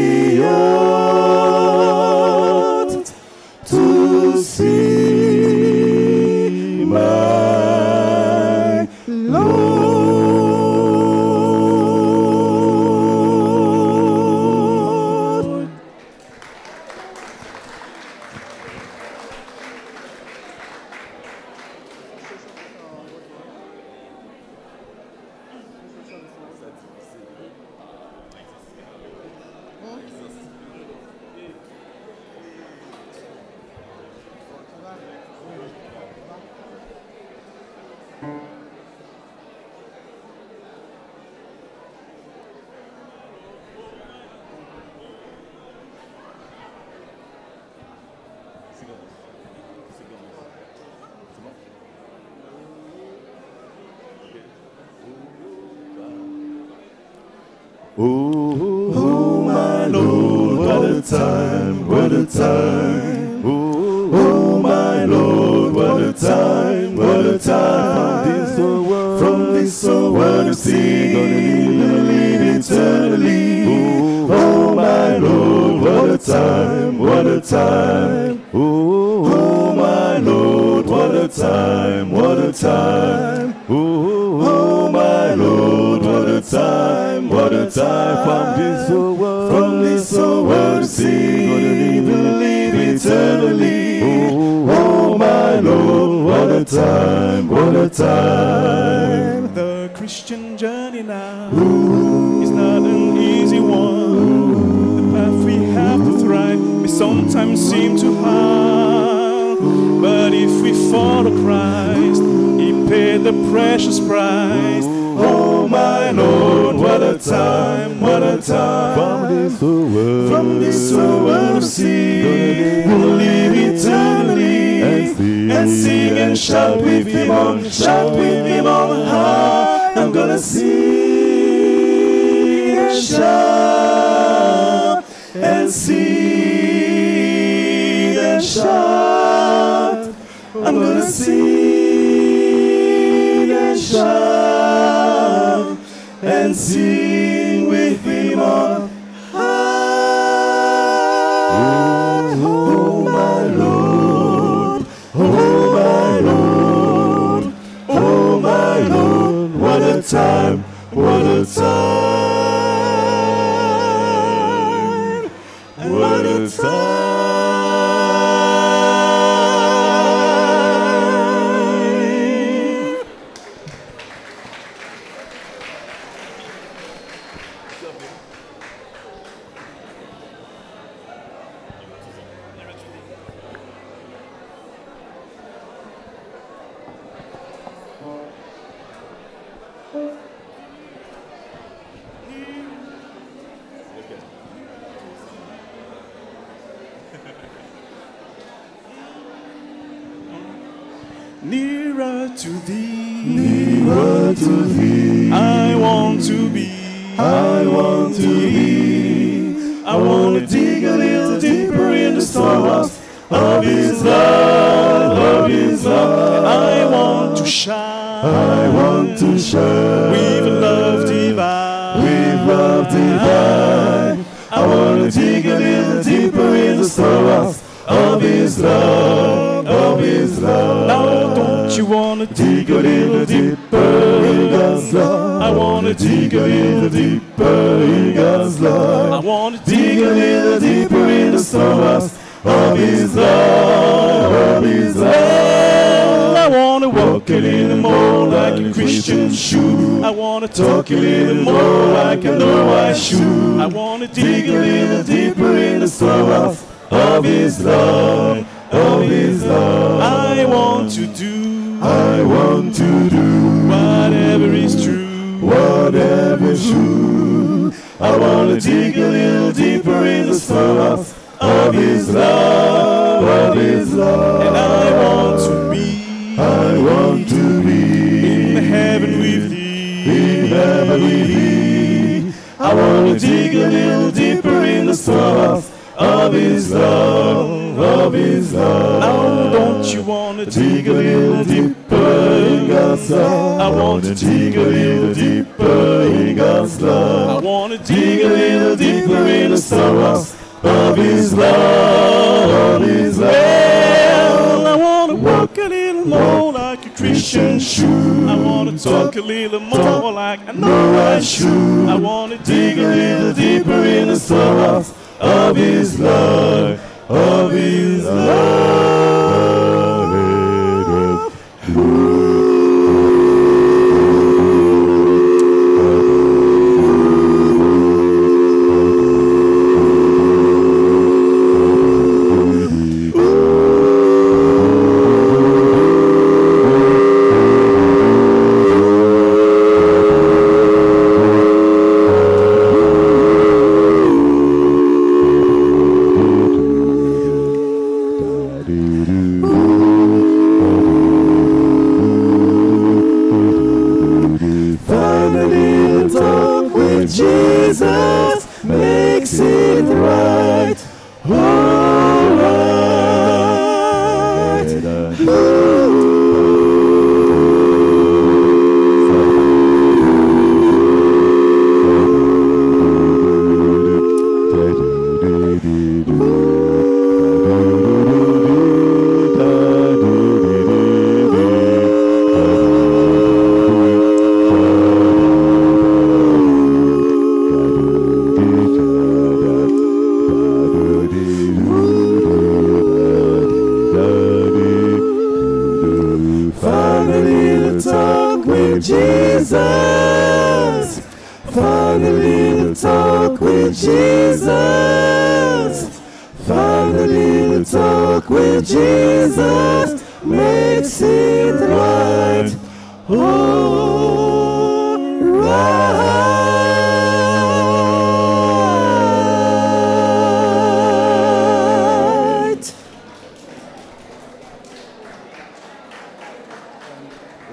Oh, oh, my Lord, what a time, what a time. Oh, oh, my Lord, what a time, what a time. From this old world to see, gonna live, eternally. Oh, my Lord, what a time, what a time. Oh, oh, my Lord, what a time, what a time. Time, what a time. From this old world, from this old world to see, gonna live, live eternally. Oh, oh, my Lord, what a time, what a time. The Christian journey now is not an easy one. The path we have to thrive may sometimes seem too hard. But if we follow Christ, He paid the precious price. My Lord, what a time, what a time. From this world, From this world to see, we'll live eternally and sing, and sing and shout with Him on, shout with Him on high. I'm gonna sing and shout and sing and shout. I'm gonna sing and shout and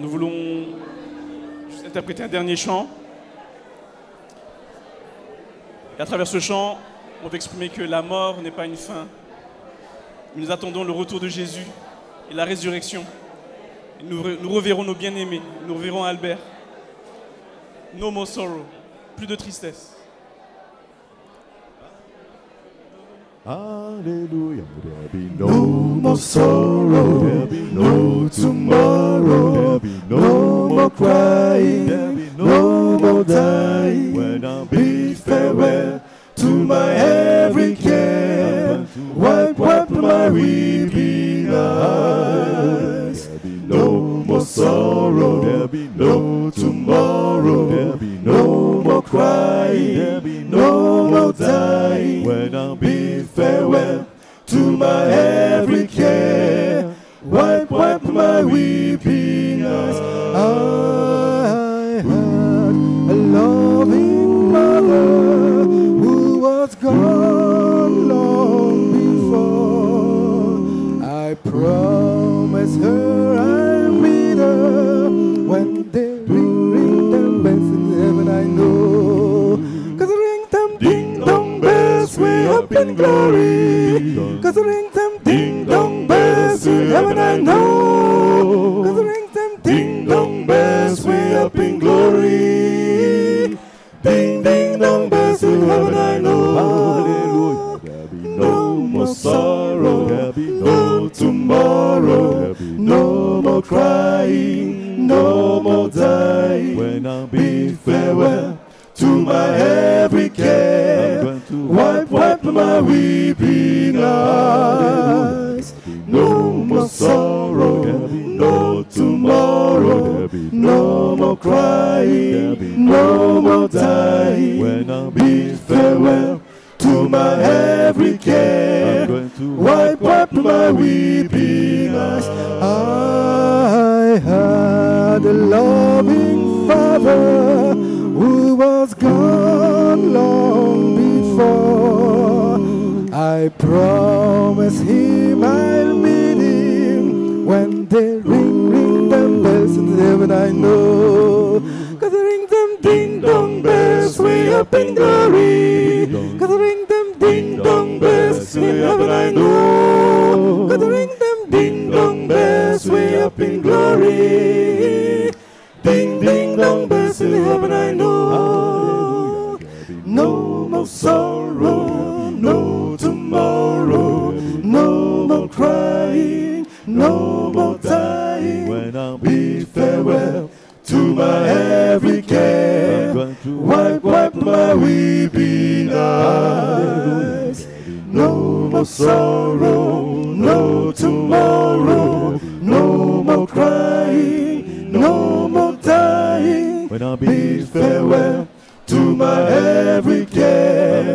Nous voulons juste interpréter un dernier chant. Et à travers ce chant, on veut exprimer que la mort n'est pas une fin. Nous attendons le retour de Jésus et la résurrection. Nous reverrons nos bien-aimés, nous reverrons Albert. No more sorrow, plus de tristesse. Hallelujah. There'll be no more sorrow. There'll be no tomorrow. There'll be no more crying. There'll be no more dying. When I bid farewell to my every care. Wipe, wipe my weeping eyes. There'll be no more sorrow. There'll be no tomorrow. There'll be no crying. There'll be no more dying. When I bid farewell to my every care. Wipe, wipe my weeping eyes. I had a loving mother who was gone long before. I promised in glory. Cause ring them ding dong bells in heaven. I know. Cause ring them ding dong bells way up in glory. Ding ding dong bells in heaven. I know. Hallelujah. There'll be no more sorrow. There'll be no tomorrow. No more crying. No more dying. When I bid farewell to my every care. Wipe, wipe my weeping eyes. No more sorrow, no tomorrow, no more crying, no more dying. When I bid farewell to my every care, wipe, wipe my weeping eyes. I had a loving father who was gone long before. I promise him I'll meet him when they ring, ring them bells in heaven. I know. Cause they ring them ding dong bells way up in glory. Cause they ring them ding dong bells in heaven. I know. Cause they ring them ding dong bells way up in glory. Ding ding dong bells in heaven. I know. No more sorrow, no tomorrow, no more crying, no more dying. When I bid farewell to my every care, wipe, wipe my weeping eyes. No more sorrow, no tomorrow, no more crying, no more dying. When I bid farewell to my every care,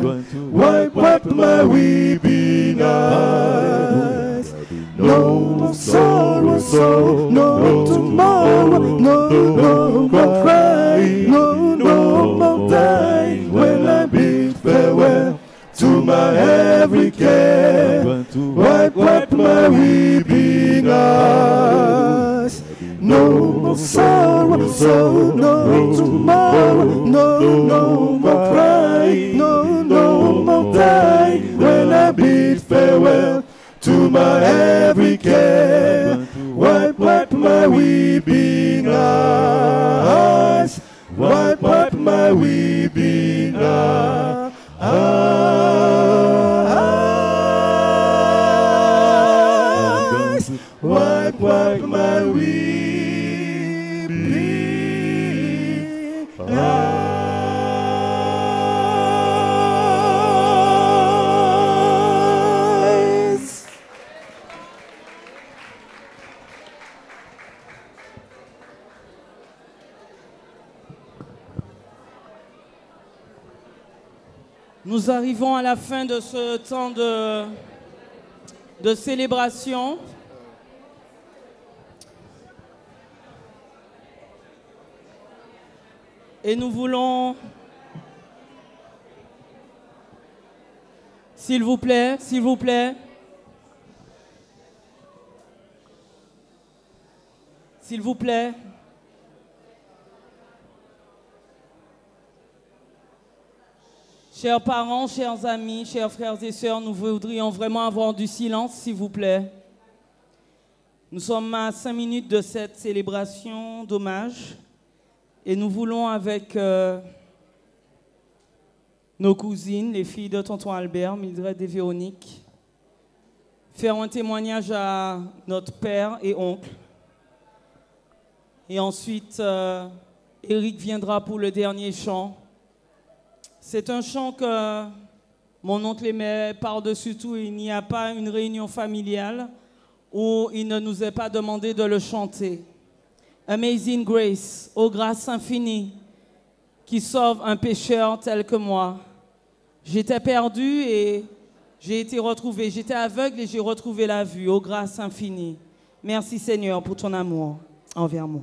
wipe, wipe my weeping eyes. No sorrow, so no tomorrow, no, no more crying, no, no more dying. When I bid farewell to my every care, wipe, wipe my weeping eyes. No more sorrow, so no tomorrow, no, no more crying, no, no more dying. When I bid farewell to my every care. Wipe, wipe my weeping eyes. Wipe, wipe my weeping eyes. Arrivons à la fin de ce temps de, de célébration. Et nous voulons, s'il vous plaît, s'il vous plaît, s'il vous plaît, Chers parents, chers amis, chers frères et sœurs, nous voudrions vraiment avoir du silence, s'il vous plaît. Nous sommes à cinq minutes de cette célébration d'hommage et nous voulons avec euh, nos cousines, les filles de tonton Albert, Mildred et Véronique, faire un témoignage à notre père et oncle. Et ensuite, euh, Eric viendra pour le dernier chant. C'est un chant que mon oncle aimait par-dessus tout. Il n'y a pas une réunion familiale où il ne nous est pas demandé de le chanter. Amazing Grace, ô grâce infinie, qui sauve un pécheur tel que moi. J'étais perdu et j'ai été retrouvé. J'étais aveugle et j'ai retrouvé la vue, ô grâce infinie. Merci Seigneur pour ton amour envers moi.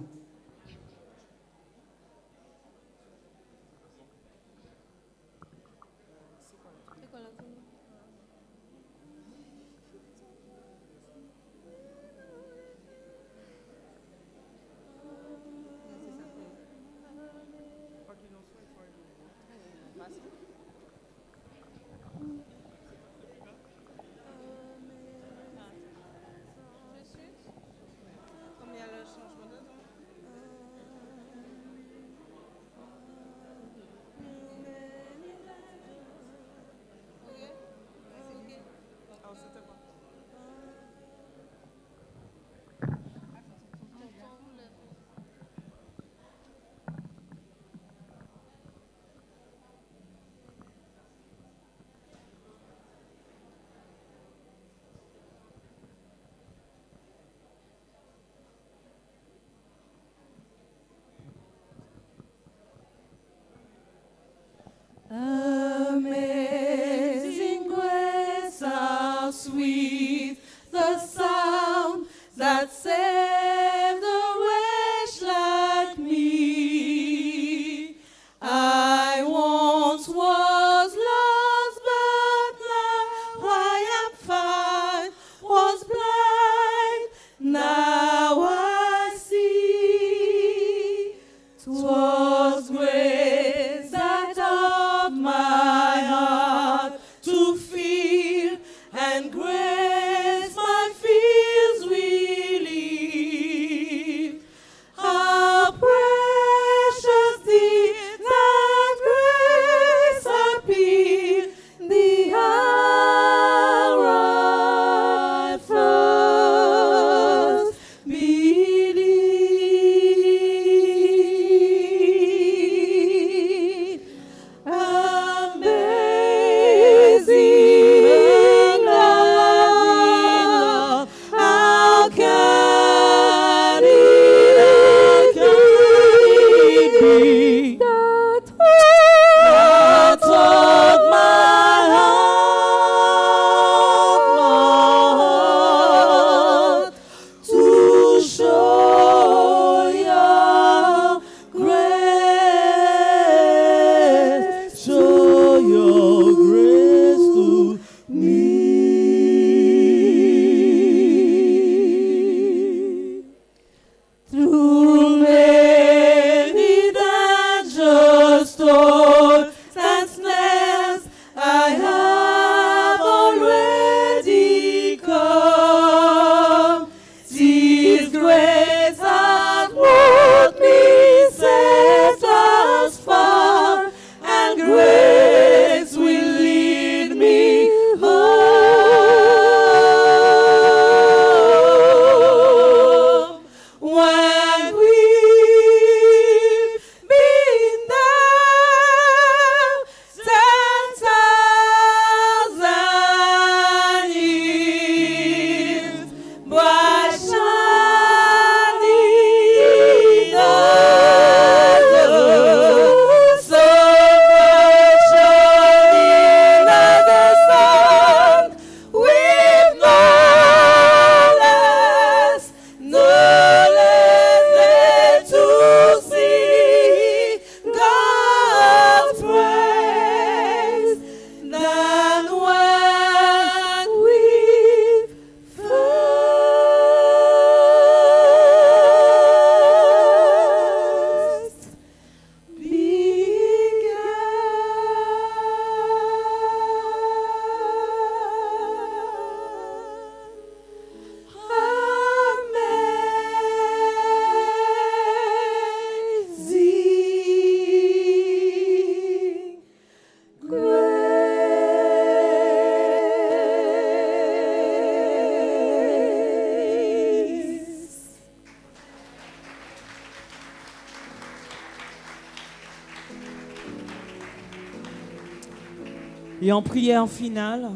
En prière finale,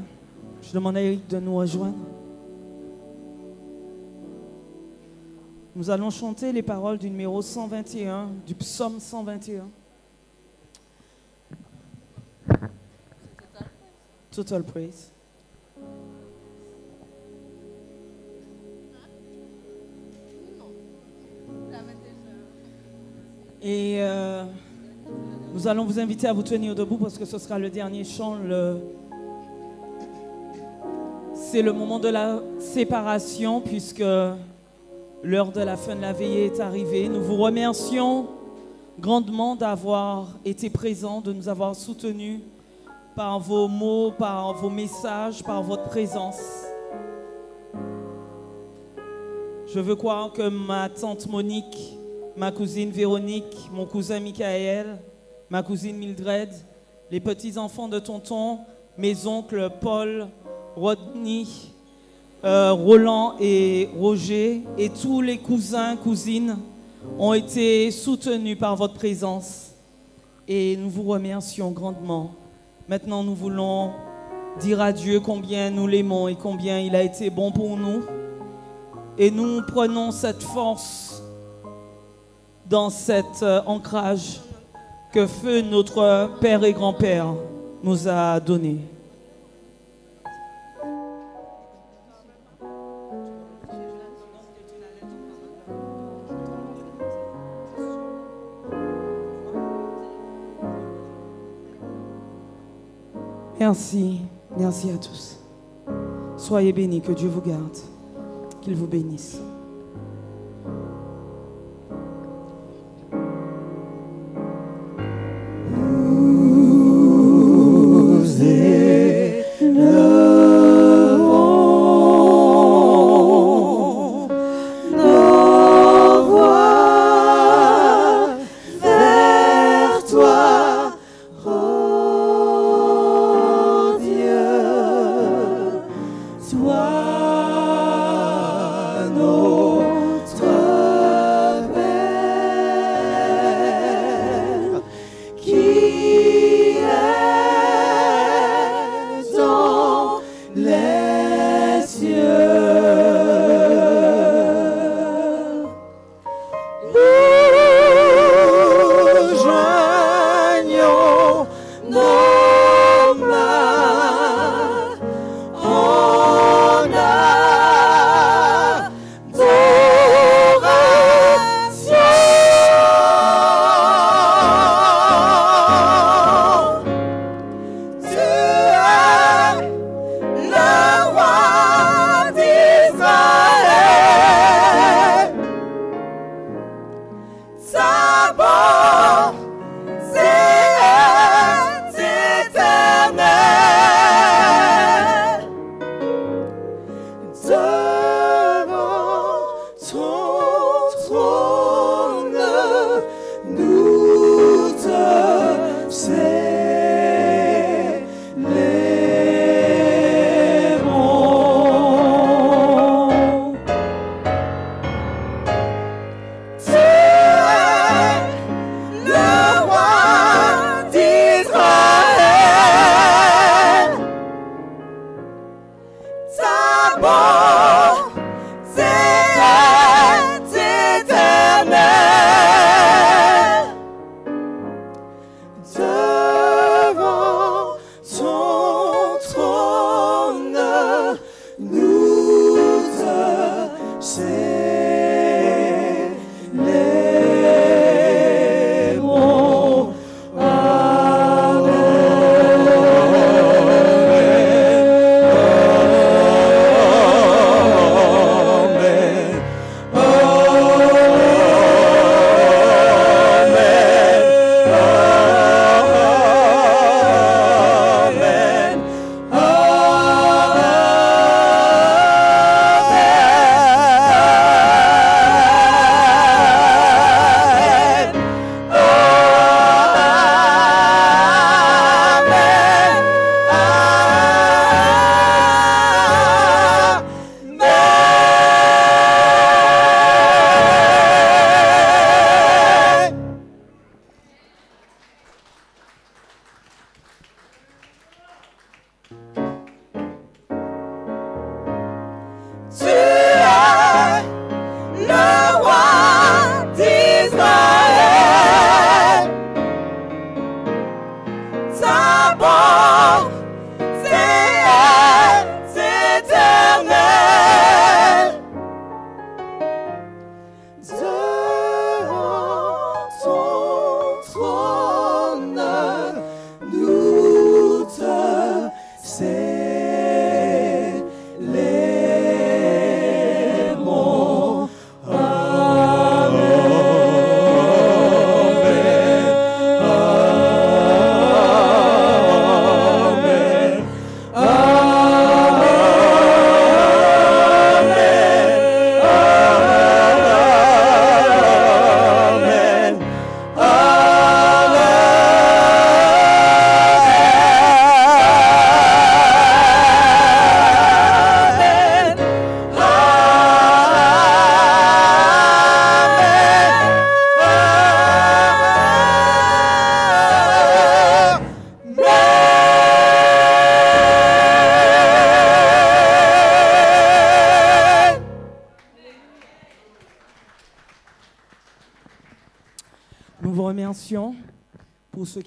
je demande à Eric de nous rejoindre. Nous allons chanter les paroles du numéro 121, du psaume 121. Total praise. Nous allons vous inviter à vous tenir debout parce que ce sera le dernier chant. C'est le moment de la séparation puisque l'heure de la fin de la veillée est arrivée. Nous vous remercions grandement d'avoir été présents, de nous avoir soutenus par vos mots, par vos messages, par votre présence. Je veux croire que ma tante Monique, ma cousine Véronique, mon cousin Michael, ma cousine Mildred, les petits-enfants de tonton, mes oncles Paul, Rodney, euh, Roland et Roger, et tous les cousins, cousines ont été soutenus par votre présence. Et nous vous remercions grandement. Maintenant, nous voulons dire à Dieu combien nous l'aimons et combien il a été bon pour nous. Et nous prenons cette force dans cet euh, ancrage que feu notre père et grand-père nous a donné. Merci, merci à tous. Soyez bénis, que Dieu vous garde, qu'il vous bénisse.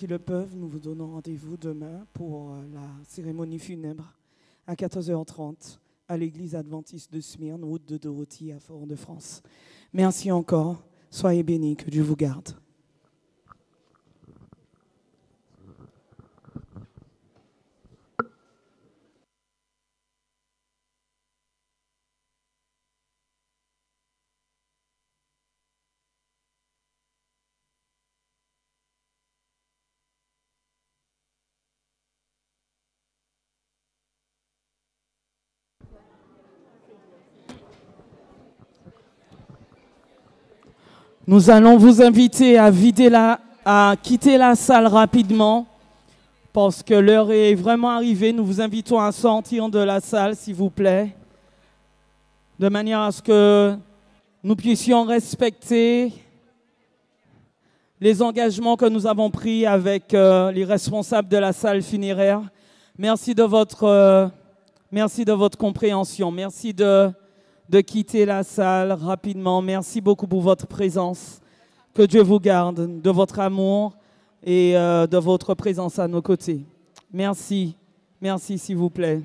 Le peuvent, nous vous donnons rendez-vous demain pour euh, la cérémonie funèbre à 14h30 à l'église adventiste de Smyrne, route de Dorothy à Fort-de-France. Merci encore. Soyez bénis. Que Dieu vous garde. Nous allons vous inviter à quitter la salle rapidement parce que l'heure est vraiment arrivée. Nous vous invitons à sortir de la salle, s'il vous plaît, de manière à ce que nous puissions respecter les engagements que nous avons pris avec euh, les responsables de la salle funéraire. Merci de votre, euh, merci de votre compréhension. Merci de, de quitter la salle rapidement. Merci beaucoup pour votre présence. Que Dieu vous garde de votre amour et euh, de votre présence à nos côtés. Merci. Merci, s'il vous plaît.